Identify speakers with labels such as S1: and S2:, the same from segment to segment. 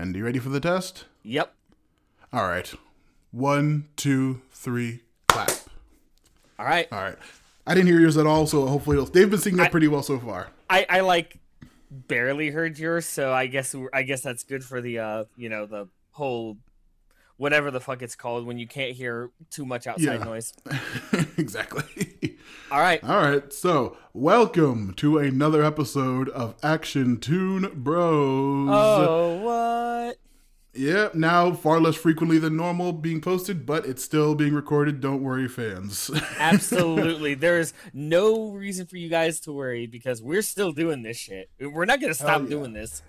S1: And you ready for the test?
S2: Yep.
S1: All right. One, two, three, clap.
S2: All right.
S1: All right. I didn't hear yours at all, so hopefully it'll, they've been singing
S2: I-
S1: that pretty well so far.
S2: I, I like barely heard yours, so I guess I guess that's good for the uh you know the whole whatever the fuck it's called when you can't hear too much outside
S1: Yeah.
S2: noise.
S1: exactly.
S2: All right.
S1: All right. So, welcome to another episode of Action Toon Bros.
S2: Oh what?
S1: Yeah, now far less frequently than normal being posted, but it's still being recorded. Don't worry, fans.
S2: Absolutely. there is no reason for you guys to worry because we're still doing this shit. We're not gonna stop
S1: yeah.
S2: doing this.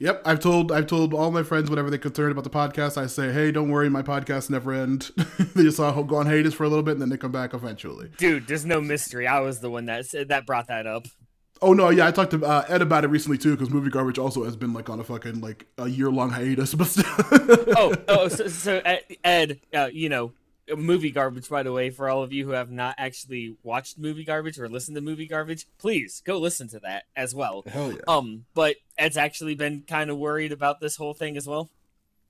S1: Yep, I've told I've told all my friends whenever they're concerned about the podcast, I say, "Hey, don't worry, my podcasts never end." they just saw go on hiatus for a little bit, and then they come back eventually.
S2: Dude, there's no mystery. I was the one that said that brought that up.
S1: Oh no, yeah, I talked to uh, Ed about it recently too, because Movie Garbage also has been like on a fucking like a year long hiatus, but
S2: oh, oh, so, so Ed, Ed uh, you know, movie garbage. By the way, for all of you who have not actually watched movie garbage or listened to movie garbage, please go listen to that as well.
S1: Hell yeah.
S2: Um, but Ed's actually been kind of worried about this whole thing as well.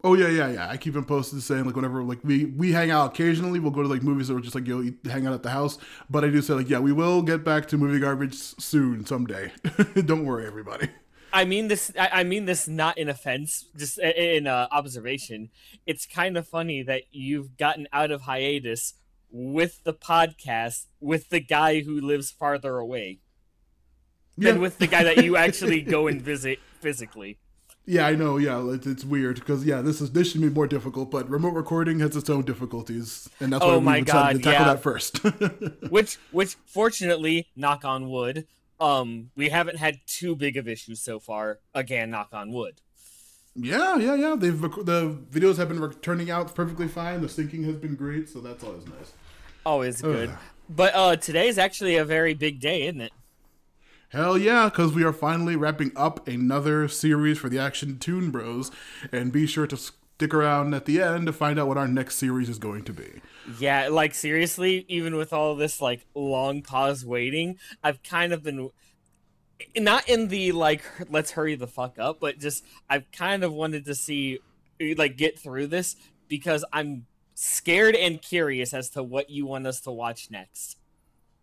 S1: Oh yeah, yeah, yeah. I keep him posted saying like whenever like we we hang out occasionally, we'll go to like movies or just like eat, hang out at the house. But I do say like yeah, we will get back to movie garbage soon someday. don't worry, everybody.
S2: I mean this. I, I mean this not in offense, just in uh, observation. It's kind of funny that you've gotten out of hiatus with the podcast with the guy who lives farther away than with the guy that you actually go and visit physically.
S1: Yeah, I know. Yeah, it's, it's weird because yeah, this is this should be more difficult, but remote recording has its own difficulties, and that's why
S2: Oh
S1: we
S2: my
S1: decided to tackle
S2: yeah.
S1: that first.
S2: which which fortunately knock on wood um we haven't had too big of issues so far again knock on wood
S1: yeah, yeah, yeah. They've rec- the videos have been re- turning out perfectly fine. The syncing has been great, so that's always nice.
S2: always good
S1: Ugh.
S2: but uh today's actually a very big day isn't it
S1: Hell yeah, because we are finally wrapping up another series for the Action Toon Bros, and be sure to stick around at the end to find out what our next series is going to be.
S2: yeah like seriously even with all this like long pause waiting i've kind of been not in the like let's hurry the fuck up but just i've kind of wanted to see like get through this because i'm scared and curious as to what you want us to watch next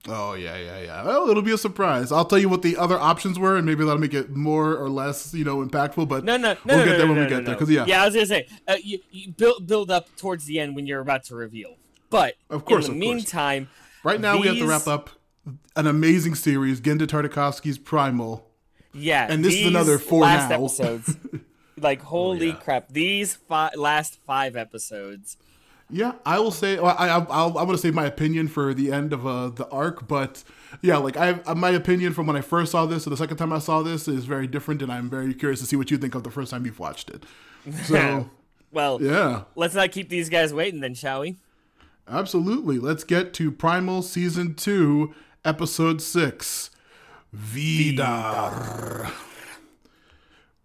S1: Oh yeah, yeah, yeah. Well, it'll be a surprise. I'll tell you what the other options were, and maybe that'll make it more or less, you know, impactful. But
S2: No, no, no,
S1: we'll
S2: no,
S1: get
S2: no,
S1: there when we get there. Because yeah,
S2: yeah, I was gonna say, uh, you, you build build up towards the end when you're about to reveal. But
S1: Of course,
S2: in the
S1: course.
S2: meantime,
S1: right now we have to wrap up an amazing series, Genndy Tartakovsky's Primal.
S2: yeah,
S1: And this is another four
S2: last
S1: now. Oh,
S2: episodes. like holy
S1: yeah.
S2: crap, these fi- last five episodes.
S1: Yeah, I will say. Well, I, I, I'll, I'm going to save my opinion for the end of uh, the arc, but yeah, like I, uh, my opinion from when I first saw this to the second time I saw this is very different, and I'm very curious to see what you think of the first time you've watched it. So
S2: Well,
S1: yeah,
S2: let's not keep these guys waiting, then, shall we?
S1: absolutely. Let's get to Primal season two, episode six, Vidar.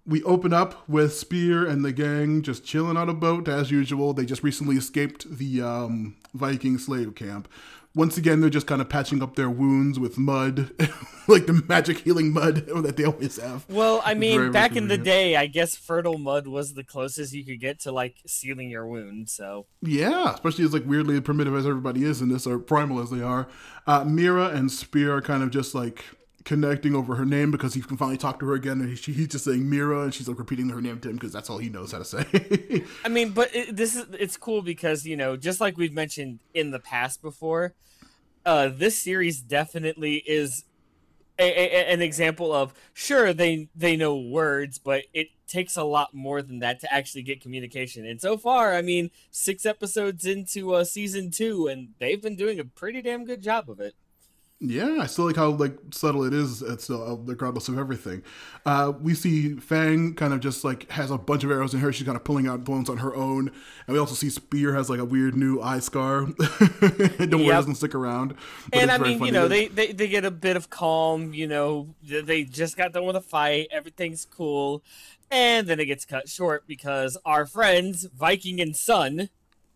S1: We open up with Spear and the gang just chilling on a boat as usual. They just recently escaped the um, Viking slave camp. Once again, they're just kind of patching up their wounds with mud, like the magic healing mud that they always have.
S2: Well, I mean,
S1: Very
S2: back in the day, I guess fertile mud was the closest you could get to like sealing your wound. So
S1: Yeah, especially as like weirdly primitive as everybody is in this, or primal as they are. Uh, Mira and Spear are kind of just like connecting over her name because he can finally talk to her again, and he, he's just saying Mira, and she's like repeating her name to him because that's all he knows how to say.
S2: I mean, but it, this is it's cool because you know, just like we've mentioned in the past before, uh, this series definitely is a, a, an example of sure they they know words, but it takes a lot more than that to actually get communication. And so far, I mean, six episodes into uh, season two, and they've been doing a pretty damn good job of it.
S1: Yeah, I still like how like subtle it is. It's still uh, regardless of everything. Uh, we see Fang kind of just like has a bunch of arrows in her. She's kind of pulling out bones on her own, and we also see Spear has like a weird new eye scar. Don't worry, it doesn't stick around.
S2: and I mean,
S1: funny.
S2: you know, they, they they get a bit of calm. You know, they just got done with a fight. Everything's cool, and then it gets cut short because our friends Viking and Sun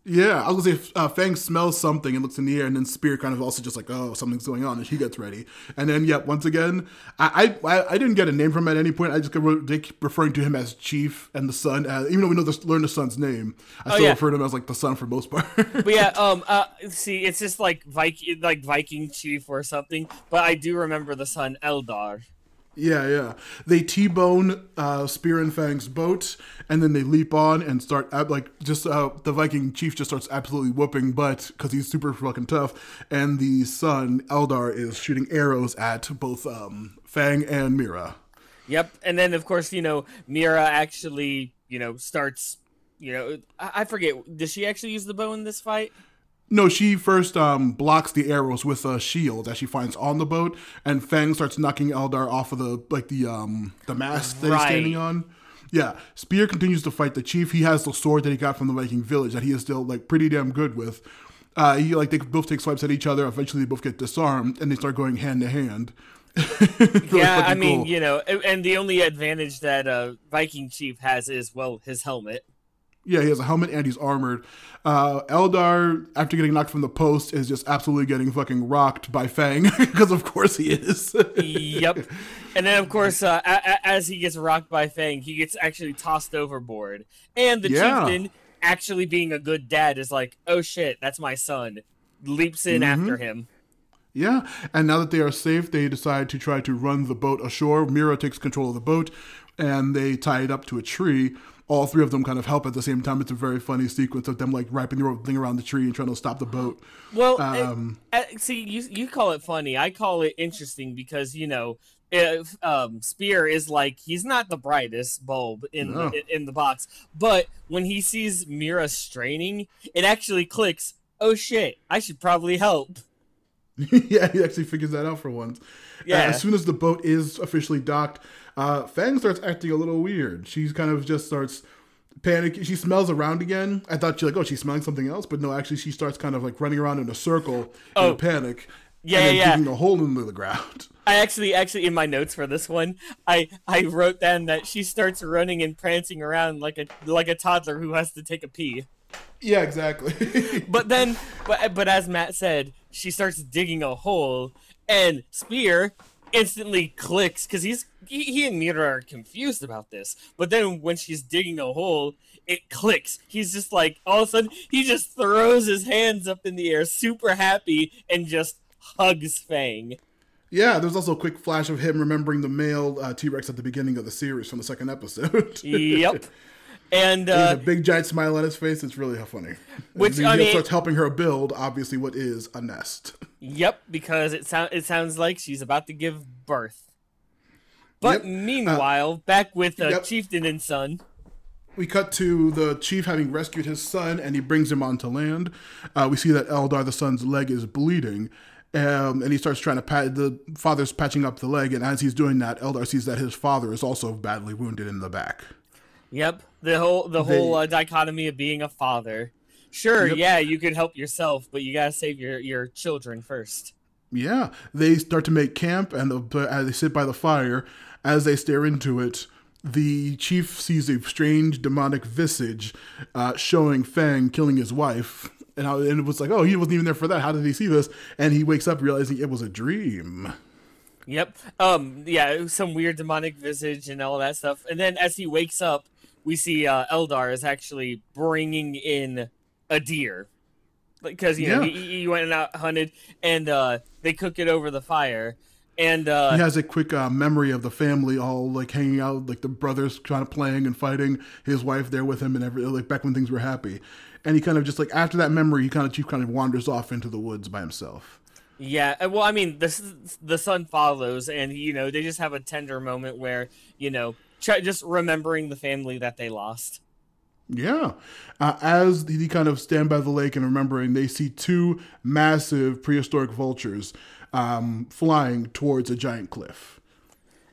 S1: Yeah, I was gonna say uh, Fang smells something and looks in the air, and then Spear kind of also just like, oh, something's going on, and she gets ready. And then, yeah, once again, I I, I didn't get a name from him at any point. I just kept referring to him as Chief and the Son, as, even though we know the learn the Son's name. I oh, still yeah. refer to him as like the Son for most part.
S2: but yeah, um, uh, see, it's just like Viking, like Viking Chief or something. But I do remember the son Eldar.
S1: Yeah, yeah. They T-bone uh, Spear and Fang's boat, and then they leap on and start like just uh, the Viking chief just starts absolutely whooping butt because he's super fucking tough, and the son Eldar is shooting arrows at both um, Fang and Mira.
S2: Yep, and then of course you know Mira actually you know starts you know I, I forget does she actually use the bow in this fight?
S1: No, she first um, blocks the arrows with a shield that she finds on the boat, and Fang starts knocking Eldar off of the like the um the mast that right. he's standing on. Yeah, Spear continues to fight the chief. He has the sword that he got from the Viking village that he is still like pretty damn good with. Uh, he like they both take swipes at each other. Eventually, they both get disarmed, and they start going hand to hand.
S2: really yeah, I mean, cool. you know, and the only advantage that uh, Viking chief has is well his helmet.
S1: Yeah, he has a helmet and he's armored. Uh, Eldar, after getting knocked from the post, is just absolutely getting fucking rocked by Fang because, of course, he is.
S2: yep. And then, of course, uh, a- a- as he gets rocked by Fang, he gets actually tossed overboard. And the yeah. chieftain, actually being a good dad, is like, "Oh shit, that's my son." Leaps in mm-hmm. after him.
S1: Yeah, and now that they are safe, they decide to try to run the boat ashore. Mira takes control of the boat, and they tie it up to a tree all three of them kind of help at the same time. It's a very funny sequence of them like wrapping the thing around the tree and trying to stop the boat.
S2: Well, um, it, see, you you call it funny. I call it interesting because you know if um, Spear is like he's not the brightest bulb in no. the, in the box, but when he sees Mira straining, it actually clicks. Oh shit! I should probably help.
S1: yeah, he actually figures that out for once. Yeah. Uh, as soon as the boat is officially docked, uh, Fang starts acting a little weird. She kind of just starts panicking. She smells around again. I thought she like, oh, she's smelling something else, but no, actually, she starts kind of like running around in a circle oh. in a panic.
S2: Yeah, and yeah,
S1: digging a hole into the ground.
S2: I actually, actually, in my notes for this one, I I wrote down that she starts running and prancing around like a like a toddler who has to take a pee.
S1: Yeah, exactly.
S2: but then, but but as Matt said, she starts digging a hole, and Spear instantly clicks because he's he, he and Mira are confused about this. But then when she's digging a hole, it clicks. He's just like all of a sudden he just throws his hands up in the air, super happy, and just hugs Fang.
S1: Yeah, there's also a quick flash of him remembering the male uh, T Rex at the beginning of the series from the second episode.
S2: yep. And uh,
S1: a big giant smile on his face. It's really funny. Which I mean, starts helping her build obviously what is a nest.
S2: Yep, because it sounds it sounds like she's about to give birth. But yep. meanwhile, uh, back with the yep. chieftain and son.
S1: We cut to the chief having rescued his son, and he brings him onto land. Uh, we see that Eldar, the son's leg, is bleeding, um, and he starts trying to pat. The father's patching up the leg, and as he's doing that, Eldar sees that his father is also badly wounded in the back.
S2: Yep, the whole the whole uh, dichotomy of being a father. Sure, yep. yeah, you could help yourself, but you gotta save your your children first.
S1: Yeah, they start to make camp, and the, as they sit by the fire, as they stare into it, the chief sees a strange demonic visage uh, showing Fang killing his wife. And, I, and it was like, oh, he wasn't even there for that. How did he see this? And he wakes up realizing it was a dream.
S2: Yep. Um. Yeah. Some weird demonic visage and all that stuff. And then as he wakes up, we see uh, Eldar is actually bringing in a deer because you know yeah. he, he, went out hunted and uh, they cook it over the fire. And uh,
S1: he has a quick uh, memory of the family all like hanging out, like the brothers kind of playing and fighting, his wife there with him, and every like back when things were happy. And he kind of just like after that memory, he kind of chief kind of wanders off into the woods by himself.
S2: Yeah, well, I mean, the the son follows, and you know they just have a tender moment where you know try, just remembering the family that they lost.
S1: Yeah. Uh, as he kind of stand by the lake and remembering, they see two massive prehistoric vultures um, flying towards a giant cliff.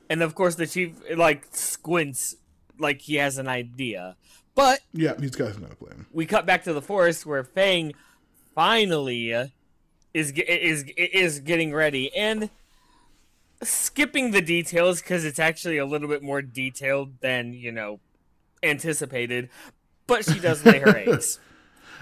S2: And of course, the chief like squints like he has an idea. But
S1: yeah, he's got another plan.
S2: We cut back to the forest where Fang finally is is is getting ready and skipping the details because it's actually a little bit more detailed than you know anticipated but she does lay her eggs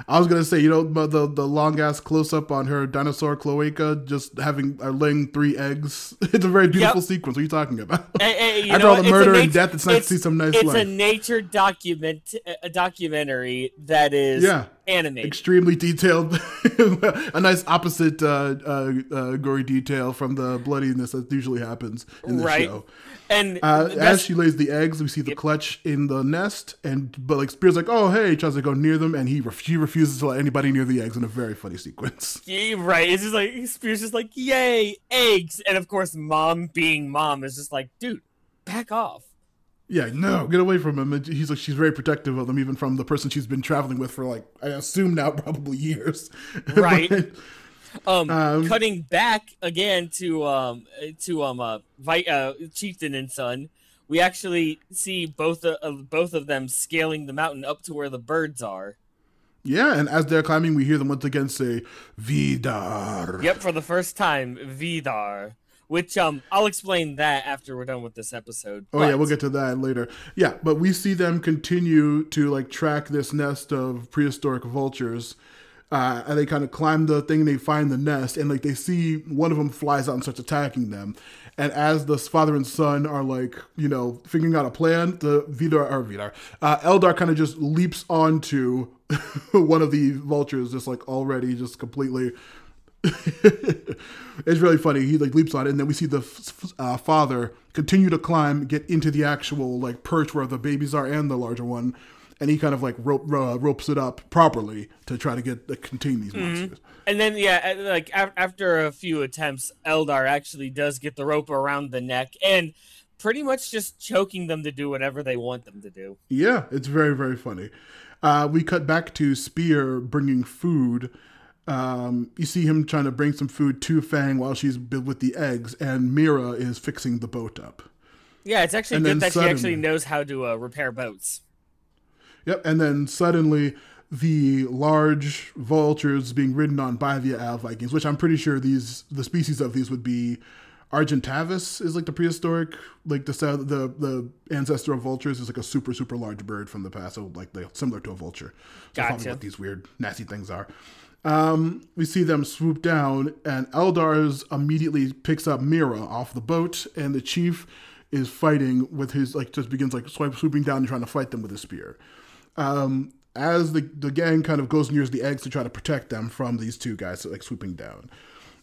S1: I was gonna say, you know, the the long ass close up on her dinosaur cloaca, just having uh, laying three eggs. It's a very beautiful yep. sequence. What are you talking about?
S2: And,
S1: After all the murder and death, it's nice it's, to see some nice.
S2: It's
S1: life.
S2: a nature document, a documentary that is
S1: yeah
S2: animated,
S1: extremely detailed. a nice opposite uh, uh, uh, gory detail from the bloodiness that usually happens in the
S2: right.
S1: show.
S2: And
S1: uh, as she lays the eggs, we see the yep. clutch in the nest, and but like Spears like, oh hey, tries to go near them, and he ref- she refuses to let anybody near the eggs in a very funny sequence.
S2: Yeah, right. It's just like Spears just like, yay, eggs, and of course, mom being mom is just like, dude, back off.
S1: Yeah, no, get away from him. And he's like, she's very protective of them, even from the person she's been traveling with for like, I assume now probably years.
S2: Right. but, um, um, cutting back again to um to um uh, Vi- uh chieftain and son, we actually see both uh, both of them scaling the mountain up to where the birds are.
S1: Yeah, and as they're climbing, we hear them once again say "Vidar."
S2: Yep, for the first time, Vidar. Which um, I'll explain that after we're done with this episode.
S1: Oh but... yeah, we'll get to that later. Yeah, but we see them continue to like track this nest of prehistoric vultures uh, and they kind of climb the thing, they find the nest, and like they see one of them flies out and starts attacking them. And as the father and son are like, you know, figuring out a plan, the Vidar or Vidar, uh, Eldar kind of just leaps onto one of the vultures, just like already, just completely. it's really funny. He like leaps on it, and then we see the uh, father continue to climb, get into the actual like perch where the babies are and the larger one, and he kind of like rope, uh, ropes it up properly to try to get uh, contain these mm-hmm. monsters.
S2: And then yeah, like after a few attempts, Eldar actually does get the rope around the neck and pretty much just choking them to do whatever they want them to do.
S1: Yeah, it's very very funny. Uh, we cut back to Spear bringing food. Um, you see him trying to bring some food to Fang while she's with the eggs, and Mira is fixing the boat up.
S2: Yeah, it's actually and good that suddenly, she actually knows how to uh, repair boats.
S1: Yep, and then suddenly the large vultures being ridden on by the Al Vikings, which I'm pretty sure these the species of these would be Argentavis is like the prehistoric, like the the the ancestor of vultures is like a super super large bird from the past, so like the, similar to a vulture. So
S2: gotcha.
S1: probably what these weird nasty things are. Um, we see them swoop down, and Eldar's immediately picks up Mira off the boat, and the chief is fighting with his like just begins like swipe swooping down and trying to fight them with his spear um, as the, the gang kind of goes near the eggs to try to protect them from these two guys like swooping down.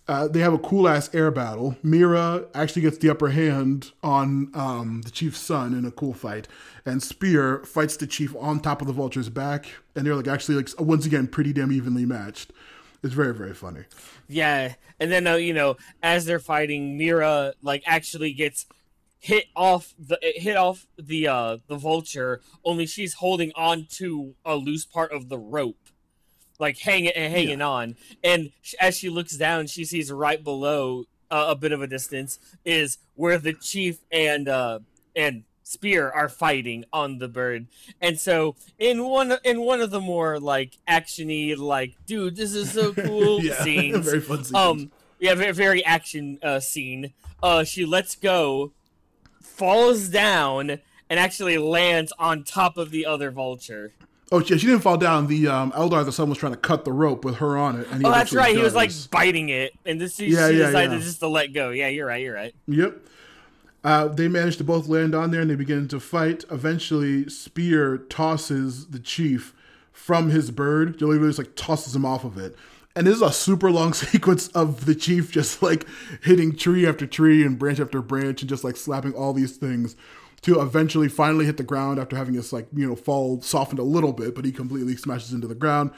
S1: Uh, they have a cool ass air battle. Mira actually gets the upper hand on um, the chief's son in a cool fight, and Spear fights the chief on top of the vulture's back, and they're like actually like once again pretty damn evenly matched. It's very very funny.
S2: Yeah, and then uh, you know as they're fighting, Mira like actually gets hit off the hit off the uh the vulture only she's holding on to a loose part of the rope like hanging hanging yeah. on and as she looks down she sees right below uh, a bit of a distance is where the chief and uh and spear are fighting on the bird and so in one in one of the more like actiony like dude this is so cool
S1: yeah,
S2: scenes
S1: very fun scenes.
S2: um yeah very, very action uh scene uh she lets go falls down and actually lands on top of the other vulture.
S1: Oh, yeah, she didn't fall down. The um, Eldar, the son, was trying to cut the rope with her on it. And
S2: oh, that's right. Does. He was like biting it, and this yeah, she yeah, decided yeah. just to let go. Yeah, you're right. You're right.
S1: Yep. Uh, they managed to both land on there, and they begin to fight. Eventually, Spear tosses the chief from his bird. Jolie just like tosses him off of it. And this is a super long sequence of the chief just like hitting tree after tree and branch after branch and just like slapping all these things to eventually finally hit the ground after having this like, you know, fall softened a little bit, but he completely smashes into the ground.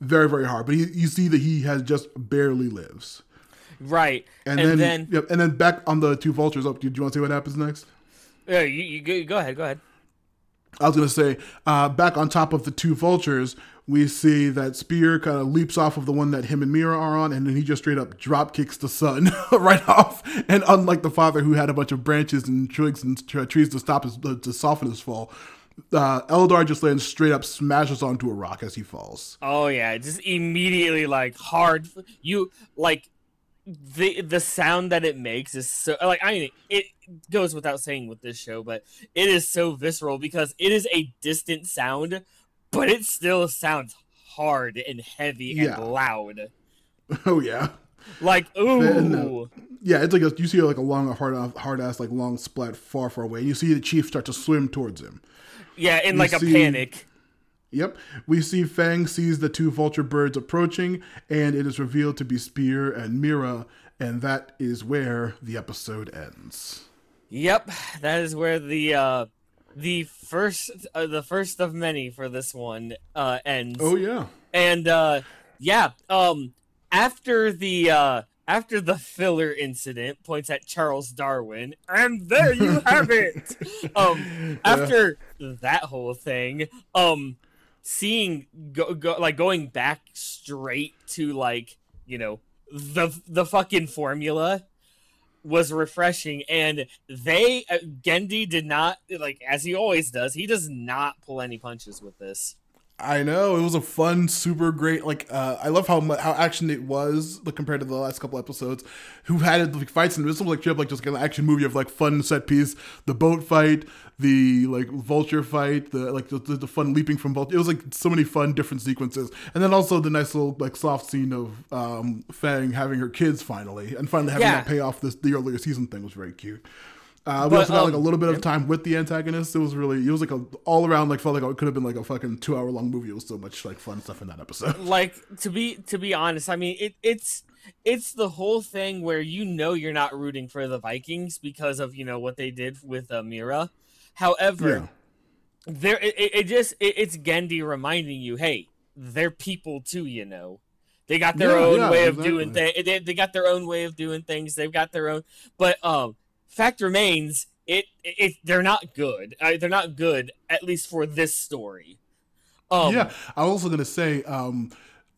S1: Very, very hard. But he, you see that he has just barely lives.
S2: Right.
S1: And, and then, then yep, and then back on the two vultures up. Do you want to see what happens next?
S2: Yeah, you, you go ahead. Go ahead.
S1: I was going to say, uh, back on top of the two vultures, we see that Spear kind of leaps off of the one that him and Mira are on, and then he just straight up drop kicks the son right off. And unlike the father who had a bunch of branches and twigs and trees to stop his to soften his fall, uh, Eldar just lands straight up, smashes onto a rock as he falls.
S2: Oh yeah, just immediately like hard. You like the the sound that it makes is so like I mean it goes without saying with this show, but it is so visceral because it is a distant sound, but it still sounds hard and heavy
S1: Yeah.
S2: and loud.
S1: Oh yeah.
S2: Like ooh,
S1: Then, Yeah, it's like a, you see like a long, hard, hard ass, like long splat far, far away. You see the chief start to swim towards him.
S2: yeah, in like a panic.
S1: Yep. We see Fang sees the two vulture birds approaching, and it is revealed to be Spear and Mira, and that is where the episode ends.
S2: Yep, that is where the uh the first uh, the first of many for this one uh ends.
S1: Oh yeah.
S2: And uh yeah, um after the uh after the filler incident points at Charles Darwin, and there you have it. um after that whole thing, um seeing go, go like going back straight to like, you know, the the fucking formula was refreshing and they uh, Genndy did not like as he always does he does not pull any punches with this
S1: I know it was a fun, super great. Like uh, I love how how action it was like, compared to the last couple episodes. Who had like fights and this was like you have like just like an action movie of like fun set piece, the boat fight, the like vulture fight, the like the, the, the fun leaping from vulture. It was like so many fun different sequences, and then also the nice little like soft scene of um, Fang having her kids finally, and finally having
S2: Yeah.
S1: that pay off this the earlier season thing was very cute. Uh, we
S2: But,
S1: also got like a
S2: um,
S1: little bit of time with the antagonist. It was really, it was like a all around like felt like it could have been like a fucking two hour long movie. It was so much like fun stuff in that episode.
S2: like to be to be honest i mean it it's it's the whole thing where you know you're not rooting for the vikings because of you know what they did with uh, mira however
S1: Yeah.
S2: there it, it just it, it's genndy reminding you hey they're people too you know they got their
S1: Yeah,
S2: own
S1: yeah,
S2: way of doing
S1: exactly.
S2: things they, they got their own way of doing things they've got their own but um fact remains it, it, they're not good uh, they're not good at least for this story um
S1: yeah, I was also gonna say um,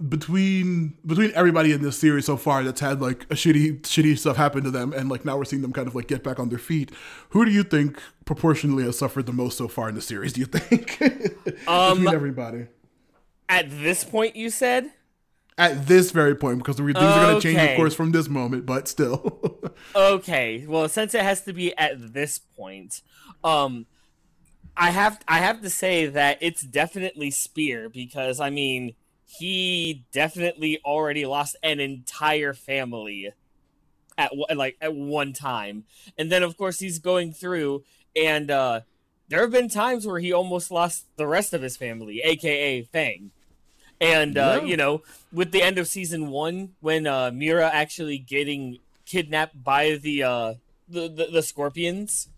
S1: between between everybody in this series so far that's had like a shitty shitty stuff happen to them, and like now we're seeing them kind of like get back on their feet. Who do you think proportionally has suffered the most so far in the series? Do you think
S2: Um,
S1: between everybody?
S2: at this point you said
S1: At this very point, because the things are going to change, of course, from this moment, but still.
S2: Okay, well, since it has to be at this point, um, I have I have to say that it's definitely Spear because I mean he definitely already lost an entire family at one- like at one time, and then of course he's going through, and uh, there have been times where he almost lost the rest of his family, aka Fang. And uh,
S1: Yeah.
S2: you know, with the end of season one, when uh, Mira actually getting kidnapped by the uh, the, the the scorpions,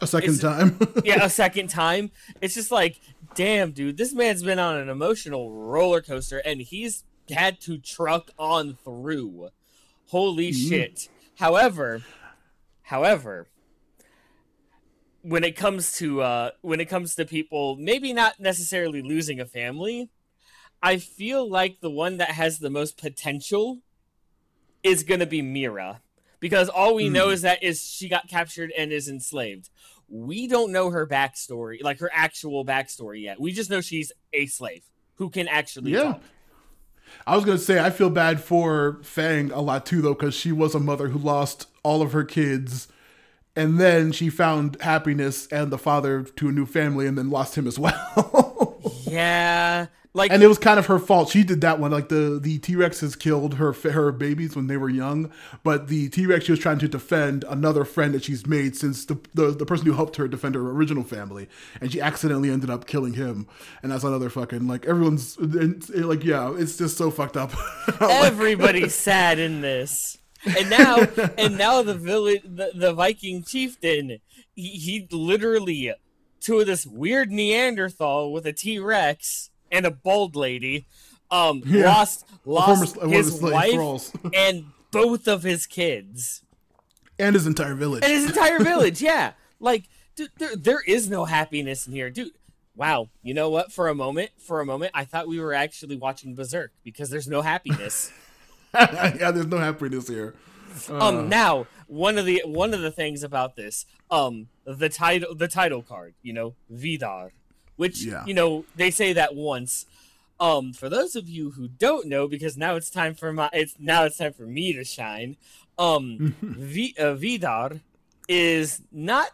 S1: a second time.
S2: yeah, a second time, it's just like, damn, dude, this man's been on an emotional roller coaster, and he's had to truck on through. Holy
S1: Mhm.
S2: shit! However, however, when it comes to uh, when it comes to people, maybe not necessarily losing a family, I feel like the one that has the most potential is gonna be Mira, because all we know
S1: Hmm.
S2: is that is she got captured and is enslaved. We don't know her backstory, like her actual backstory yet. We just know she's a slave who can actually
S1: Yeah.
S2: talk.
S1: I was gonna say I feel bad for Fang a lot too, though, because she was a mother who lost all of her kids, and then she found happiness and the father to a new family, and then lost him as well.
S2: Yeah, like
S1: and it was kind of her fault. She did that one. Like the the T Rex has killed her her babies when they were young, but the T Rex she was trying to defend another friend that she's made since the, the the person who helped her defend her original family, and she accidentally ended up killing him. And that's another fucking like everyone's like yeah, it's just so fucked up.
S2: Everybody's sad in this. And now, and now the village, the, the Viking chieftain, he, he literally to this weird Neanderthal with a T Rex and a bald lady, um,
S1: Yeah.
S2: lost lost
S1: of
S2: his wife and both of his kids
S1: and his entire village.
S2: and his entire village. Yeah, like dude, there, there is no happiness in here, dude. Wow, you know what? For a moment, for a moment, I thought we were actually watching Berserk because there's no happiness.
S1: yeah, there's no happiness here. Uh,
S2: um now one of the one of the things about this um the title the title card you know vidar which
S1: Yeah.
S2: you know they say that once um for those of you who don't know because now it's time for my it's now it's time for me to shine um v, uh, vidar is not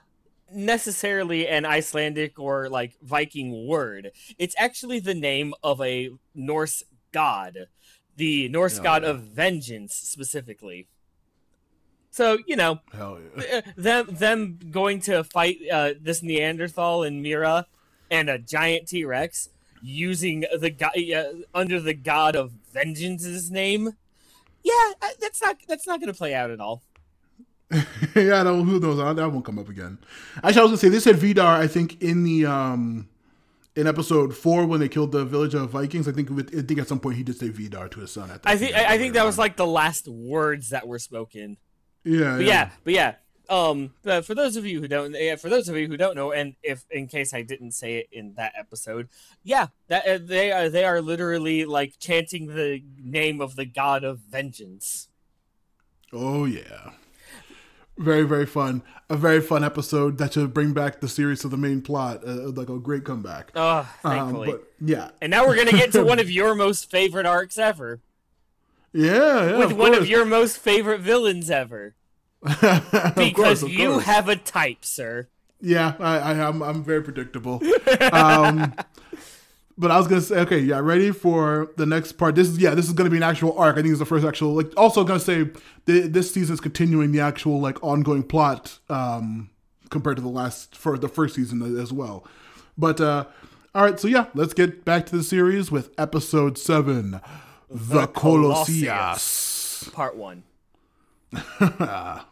S2: necessarily an Icelandic or like Viking word. It's actually the name of a Norse god, the Norse god
S1: yeah.
S2: of vengeance specifically. So you know
S1: yeah.
S2: uh, them them going to fight uh, this Neanderthal and Mira and a giant T Rex using the guy uh, under the god of vengeance's name. Yeah, uh, that's not that's not going to play out at all.
S1: yeah, who knows? That that won't come up again. Actually, I was gonna say they said Vidar. I think in the um in episode four when they killed the village of Vikings. I think with, I think at some point he did say Vidar to his son. At that
S2: I think I I think that was like the last words that were spoken.
S1: yeah,
S2: But yeah, but yeah. Um, but for those of you who don't, yeah, for those of you who don't know, and if in case I didn't say it in that episode, yeah, that uh, they are they are literally like chanting the name of the god of vengeance.
S1: Oh yeah. Very very fun. A very fun episode that should bring back the series to the main plot. Uh, like a great comeback.
S2: Oh,
S1: Um,
S2: thankfully.
S1: but yeah,
S2: and now we're gonna get to one of your most favorite arcs ever,
S1: yeah, yeah.
S2: with
S1: of
S2: one of your most favorite villains ever,
S1: Of
S2: because
S1: course, of
S2: you
S1: course.
S2: have a type, sir.
S1: Yeah, I, I am. I'm very predictable. um, but I was gonna say, okay, yeah, ready for the next part. This is yeah, this is gonna be an actual arc. I think it's the first actual. Like, also gonna say th- this is continuing the actual like ongoing plot um, compared to the last for the first season as well. But uh, all right, so yeah, let's get back to the series with episode seven, the, Colossus.
S2: Part one.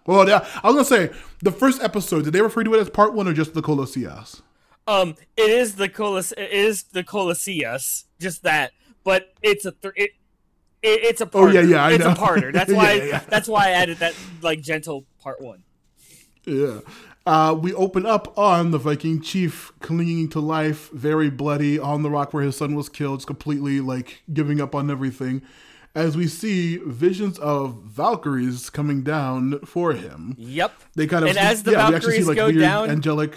S1: Well, yeah, I was gonna say the first episode. Did they refer to it as part one or just the Colossus?
S2: Um, it is the Colos. It is the Colossaeus. Just that, but it's a th- it, it. It's a parter.
S1: Oh, yeah, yeah, I
S2: it's
S1: know.
S2: a parter. That's
S1: Yeah,
S2: why.
S1: yeah.
S2: That's why I added that like gentle part one.
S1: Yeah. Uh, we open up on the Viking chief clinging to life, very bloody, on the rock where his son was killed, completely like giving up on everything. As we see visions of Valkyries coming down for him,
S2: Yep.
S1: they kind of
S2: And as the
S1: yeah, actually see
S2: Valkyries
S1: like
S2: go
S1: weird
S2: down-
S1: angelic,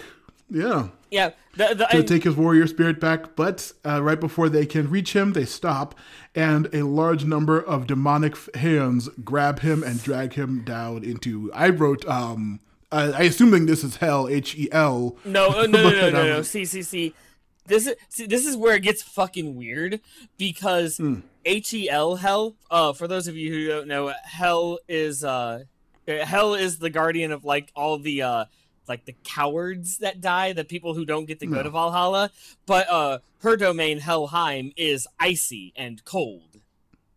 S1: yeah,
S2: Yeah. The, the,
S1: to
S2: and-
S1: take his warrior spirit back. But uh, right before they can reach him, they stop, and a large number of demonic hands grab him and drag him down into. I wrote, um, I, I assuming this is Hel, H E L.
S2: no, uh, no, no, no, no,
S1: um,
S2: no. See, see, see. This is see, this is where it gets fucking weird because
S1: Hmm.
S2: H E L Hel. Uh, for those of you who don't know, Hel is uh, Hel is the guardian of like all the uh, like the cowards that die, the people who don't get to go
S1: No.
S2: to Valhalla. But uh, her domain Helheim is icy and cold.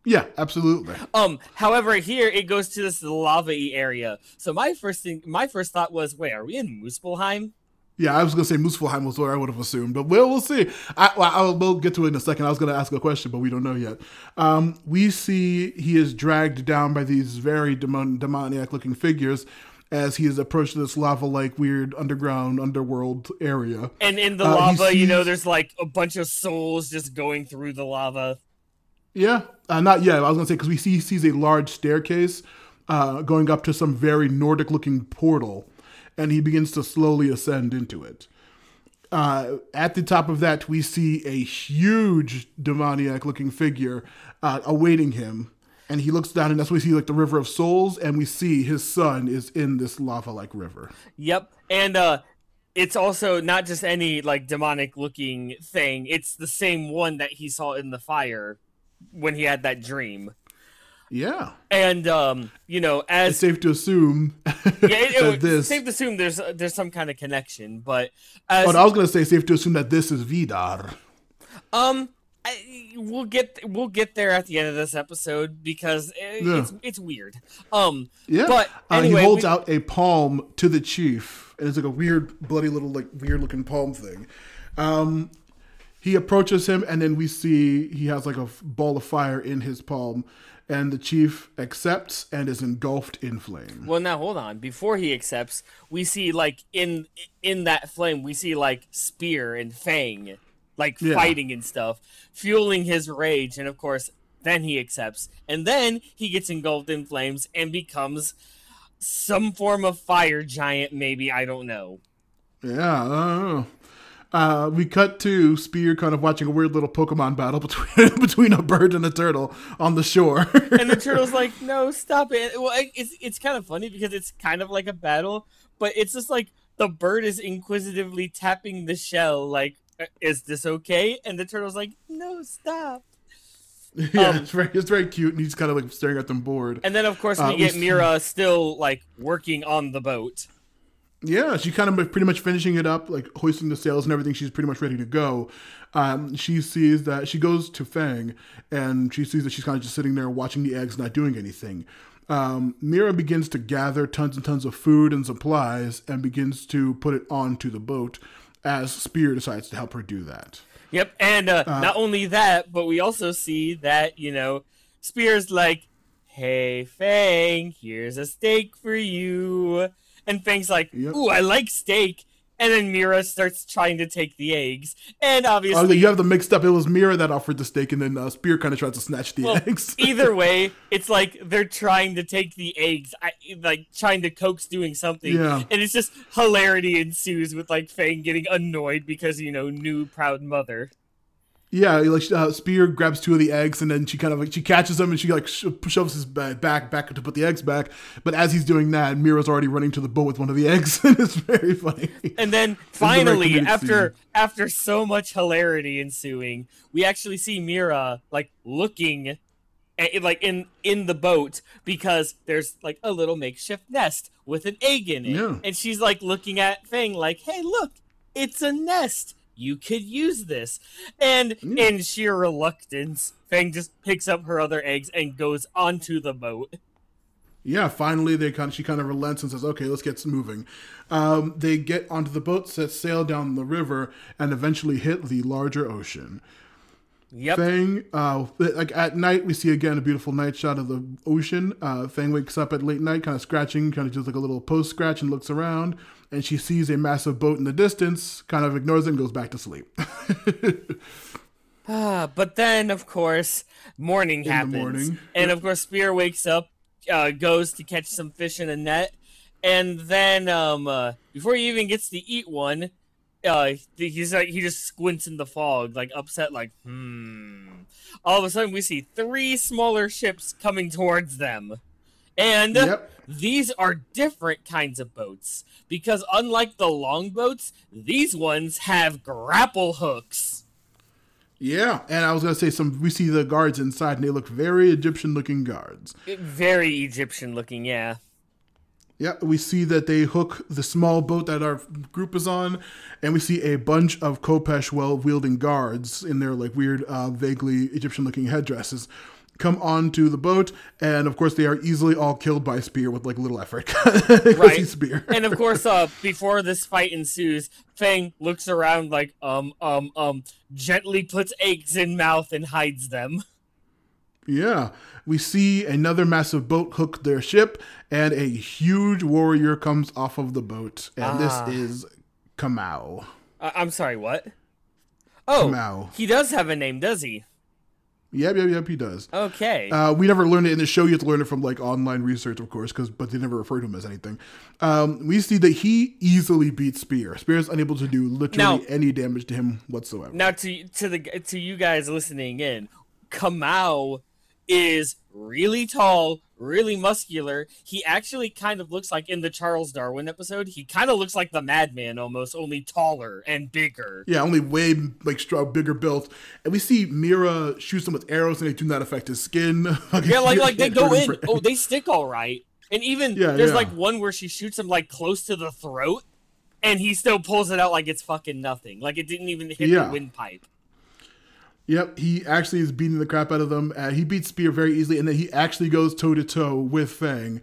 S1: Yeah, absolutely.
S2: Um, however, here it goes to this lava-y area. So my first thing, my first thought was, wait, are we in Muspelheim?
S1: Yeah, I was gonna say Muspelheim was where I would have assumed, but we'll we'll see. I well, I'll, we'll get to it in a second. I was gonna ask a question, but we don't know yet. Um, we see he is dragged down by these very demon, demoniac-looking figures as he is approached this lava-like, weird underground underworld area.
S2: And in the
S1: Uh,
S2: lava, you know, there's like a bunch of souls just going through the lava.
S1: Yeah, uh, not yet. I was gonna say because we see he sees a large staircase uh, going up to some very Nordic-looking portal, and he begins to slowly ascend into it. Uh, at the top of that, we see a huge demoniac-looking figure uh, awaiting him, and he looks down, and that's when we see like the river of souls, and we see his son is in this lava-like river.
S2: Yep. And uh it's also not just any like demonic looking thing. It's the same one that he saw in the fire when he had that dream.
S1: Yeah,
S2: And um, you know,
S1: it's
S2: as
S1: safe to assume
S2: yeah, it, it,
S1: this.
S2: safe to assume there's there's some kind of connection, but as
S1: But I was gonna say safe to assume that this is Vidar.
S2: Um, I, we'll get we'll get there at the end of this episode because it,
S1: Yeah.
S2: it's it's weird. Um,
S1: Yeah.
S2: But
S1: uh, he holds
S2: we-
S1: out a palm to the chief, and it's like a weird, bloody little, like weird looking palm thing. Um, he approaches him, and then we see he has like a ball of fire in his palm, and the chief accepts and is engulfed in flame.
S2: well, now hold on. Before he accepts, we see like in in that flame, we see like spear and fang, like
S1: Yeah.
S2: fighting and stuff, fueling his rage, and of course, then he accepts, and then he gets engulfed in flames and becomes some form of fire giant. Maybe I don't know.
S1: Yeah, I don't know. Uh, we cut to Spear kind of watching a weird little Pokemon battle between between a bird and a turtle on the shore.
S2: and the turtle's like, "No, stop it." Well, it's it's kind of funny because it's kind of like a battle, but it's just like the bird is inquisitively tapping the shell, like, "Uh, "Is this okay?" And the turtle's like, "No, stop."
S1: yeah,
S2: Um,
S1: it's very it's very cute, and he's kind of like staring at them bored.
S2: And then, of course, we
S1: Uh,
S2: get Mira still like working on the boat.
S1: Yeah, she kind of pretty much finishing it up, like hoisting the sails and everything. She's pretty much ready to go. Um, she sees that she goes to Fang, and she sees that she's kind of just sitting there watching the eggs, not doing anything. Um, Mira begins to gather tons and tons of food and supplies, and begins to put it onto the boat. As Spear decides to help her do that.
S2: Yep, and uh, not only that, but we also see that you know Spears like, "Hey Fang, here's a steak for you," and Fang's like,
S1: Yep.
S2: "Ooh, I like steak." And then Mira starts trying to take the eggs, and
S1: Oh,
S2: obviously,
S1: you have them mixed up. It was Mira that offered the steak, and then uh, Spear kind of tries to snatch the
S2: well,
S1: eggs.
S2: either way, it's like they're trying to take the eggs, I, like trying to coax doing something,
S1: Yeah.
S2: and it's just hilarity ensues with like Fang getting annoyed because you know new proud mother.
S1: Yeah, like uh, Spear grabs two of the eggs and then she kind of like she catches them and she like sho- shoves his back back to put the eggs back. But as he's doing that, Mira's already running to the boat with one of the eggs, and it's very funny.
S2: And then finally, after
S1: scene.
S2: after so much hilarity ensuing, we actually see Mira like looking at, like in in the boat because there's like a little makeshift nest with an egg in it.
S1: Yeah.
S2: And she's like looking at Fang like, "Hey, look, it's a nest. You could use this." And in sheer reluctance, Fang just picks up her other eggs and goes onto the boat.
S1: Yeah, finally they kind of she kind of relents and says, "Okay, let's get moving." Um, they get onto the boat, set sail down the river, and eventually hit the larger ocean.
S2: Yep.
S1: Fang, uh, like at night, we see again a beautiful night shot of the ocean. Uh, Fang wakes up at late night, kind of scratching, kind of just like a little post scratch, and looks around, and she sees a massive boat in the distance. Kind of ignores it and goes back to sleep.
S2: Ah, but then, of course, morning
S1: the
S2: happens,
S1: morning.
S2: and of course, Spear wakes up, uh, goes to catch some fish in a net, and then, um, uh, before he even gets to eat one, uh, he's like he just squints in the fog, like upset, like hmm. All of a sudden, we see three smaller ships coming towards them, and
S1: Yep.
S2: these are different kinds of boats because, unlike the longboats, these ones have grapple hooks.
S1: Yeah, and I was gonna say some. We see the guards inside, and they look very Egyptian-looking guards.
S2: Very Egyptian looking, yeah.
S1: Yeah, we see that they hook the small boat that our group is on, and we see a bunch of khopesh well wielding guards in their like weird, uh, vaguely Egyptian looking headdresses come onto the boat, and of course they are easily all killed by spear with like little effort.
S2: Right.
S1: spear.
S2: And of course, uh, before this fight ensues, Fang looks around like, um, um, um, gently puts eggs in mouth and hides them.
S1: yeah, we see another massive boat hook their ship, and a huge warrior comes off of the boat, and
S2: Ah.
S1: this is Kamau.
S2: Uh, I'm sorry, what? Oh,
S1: Kamau.
S2: he does have a name, does he?
S1: Yep, yep, yep. He does.
S2: Okay.
S1: Uh, we never learned it in the show. You have to learn it from like online research, of course, because but they never refer to him as anything. Um, we see that he easily beats Spear. Spear is unable to do literally
S2: Now-
S1: any damage to him whatsoever.
S2: now to to the to you guys listening in, Kamau is really tall, really muscular. He actually kind of looks like in the Charles Darwin episode. He kind of looks like the Madman almost, only taller and bigger.
S1: yeah, only way like strong, bigger built. And we see Mira shoots him with arrows, and they do not affect his skin.
S2: Yeah, like like they go in. Oh, they stick all right. And even
S1: Yeah,
S2: there's
S1: yeah.
S2: like one where she shoots him like close to the throat, and he still pulls it out like it's fucking nothing. Like it didn't even hit
S1: Yeah.
S2: the windpipe.
S1: Yep, he actually is beating the crap out of them. Uh, he beats Spear very easily, and then he actually goes toe to toe with Fang.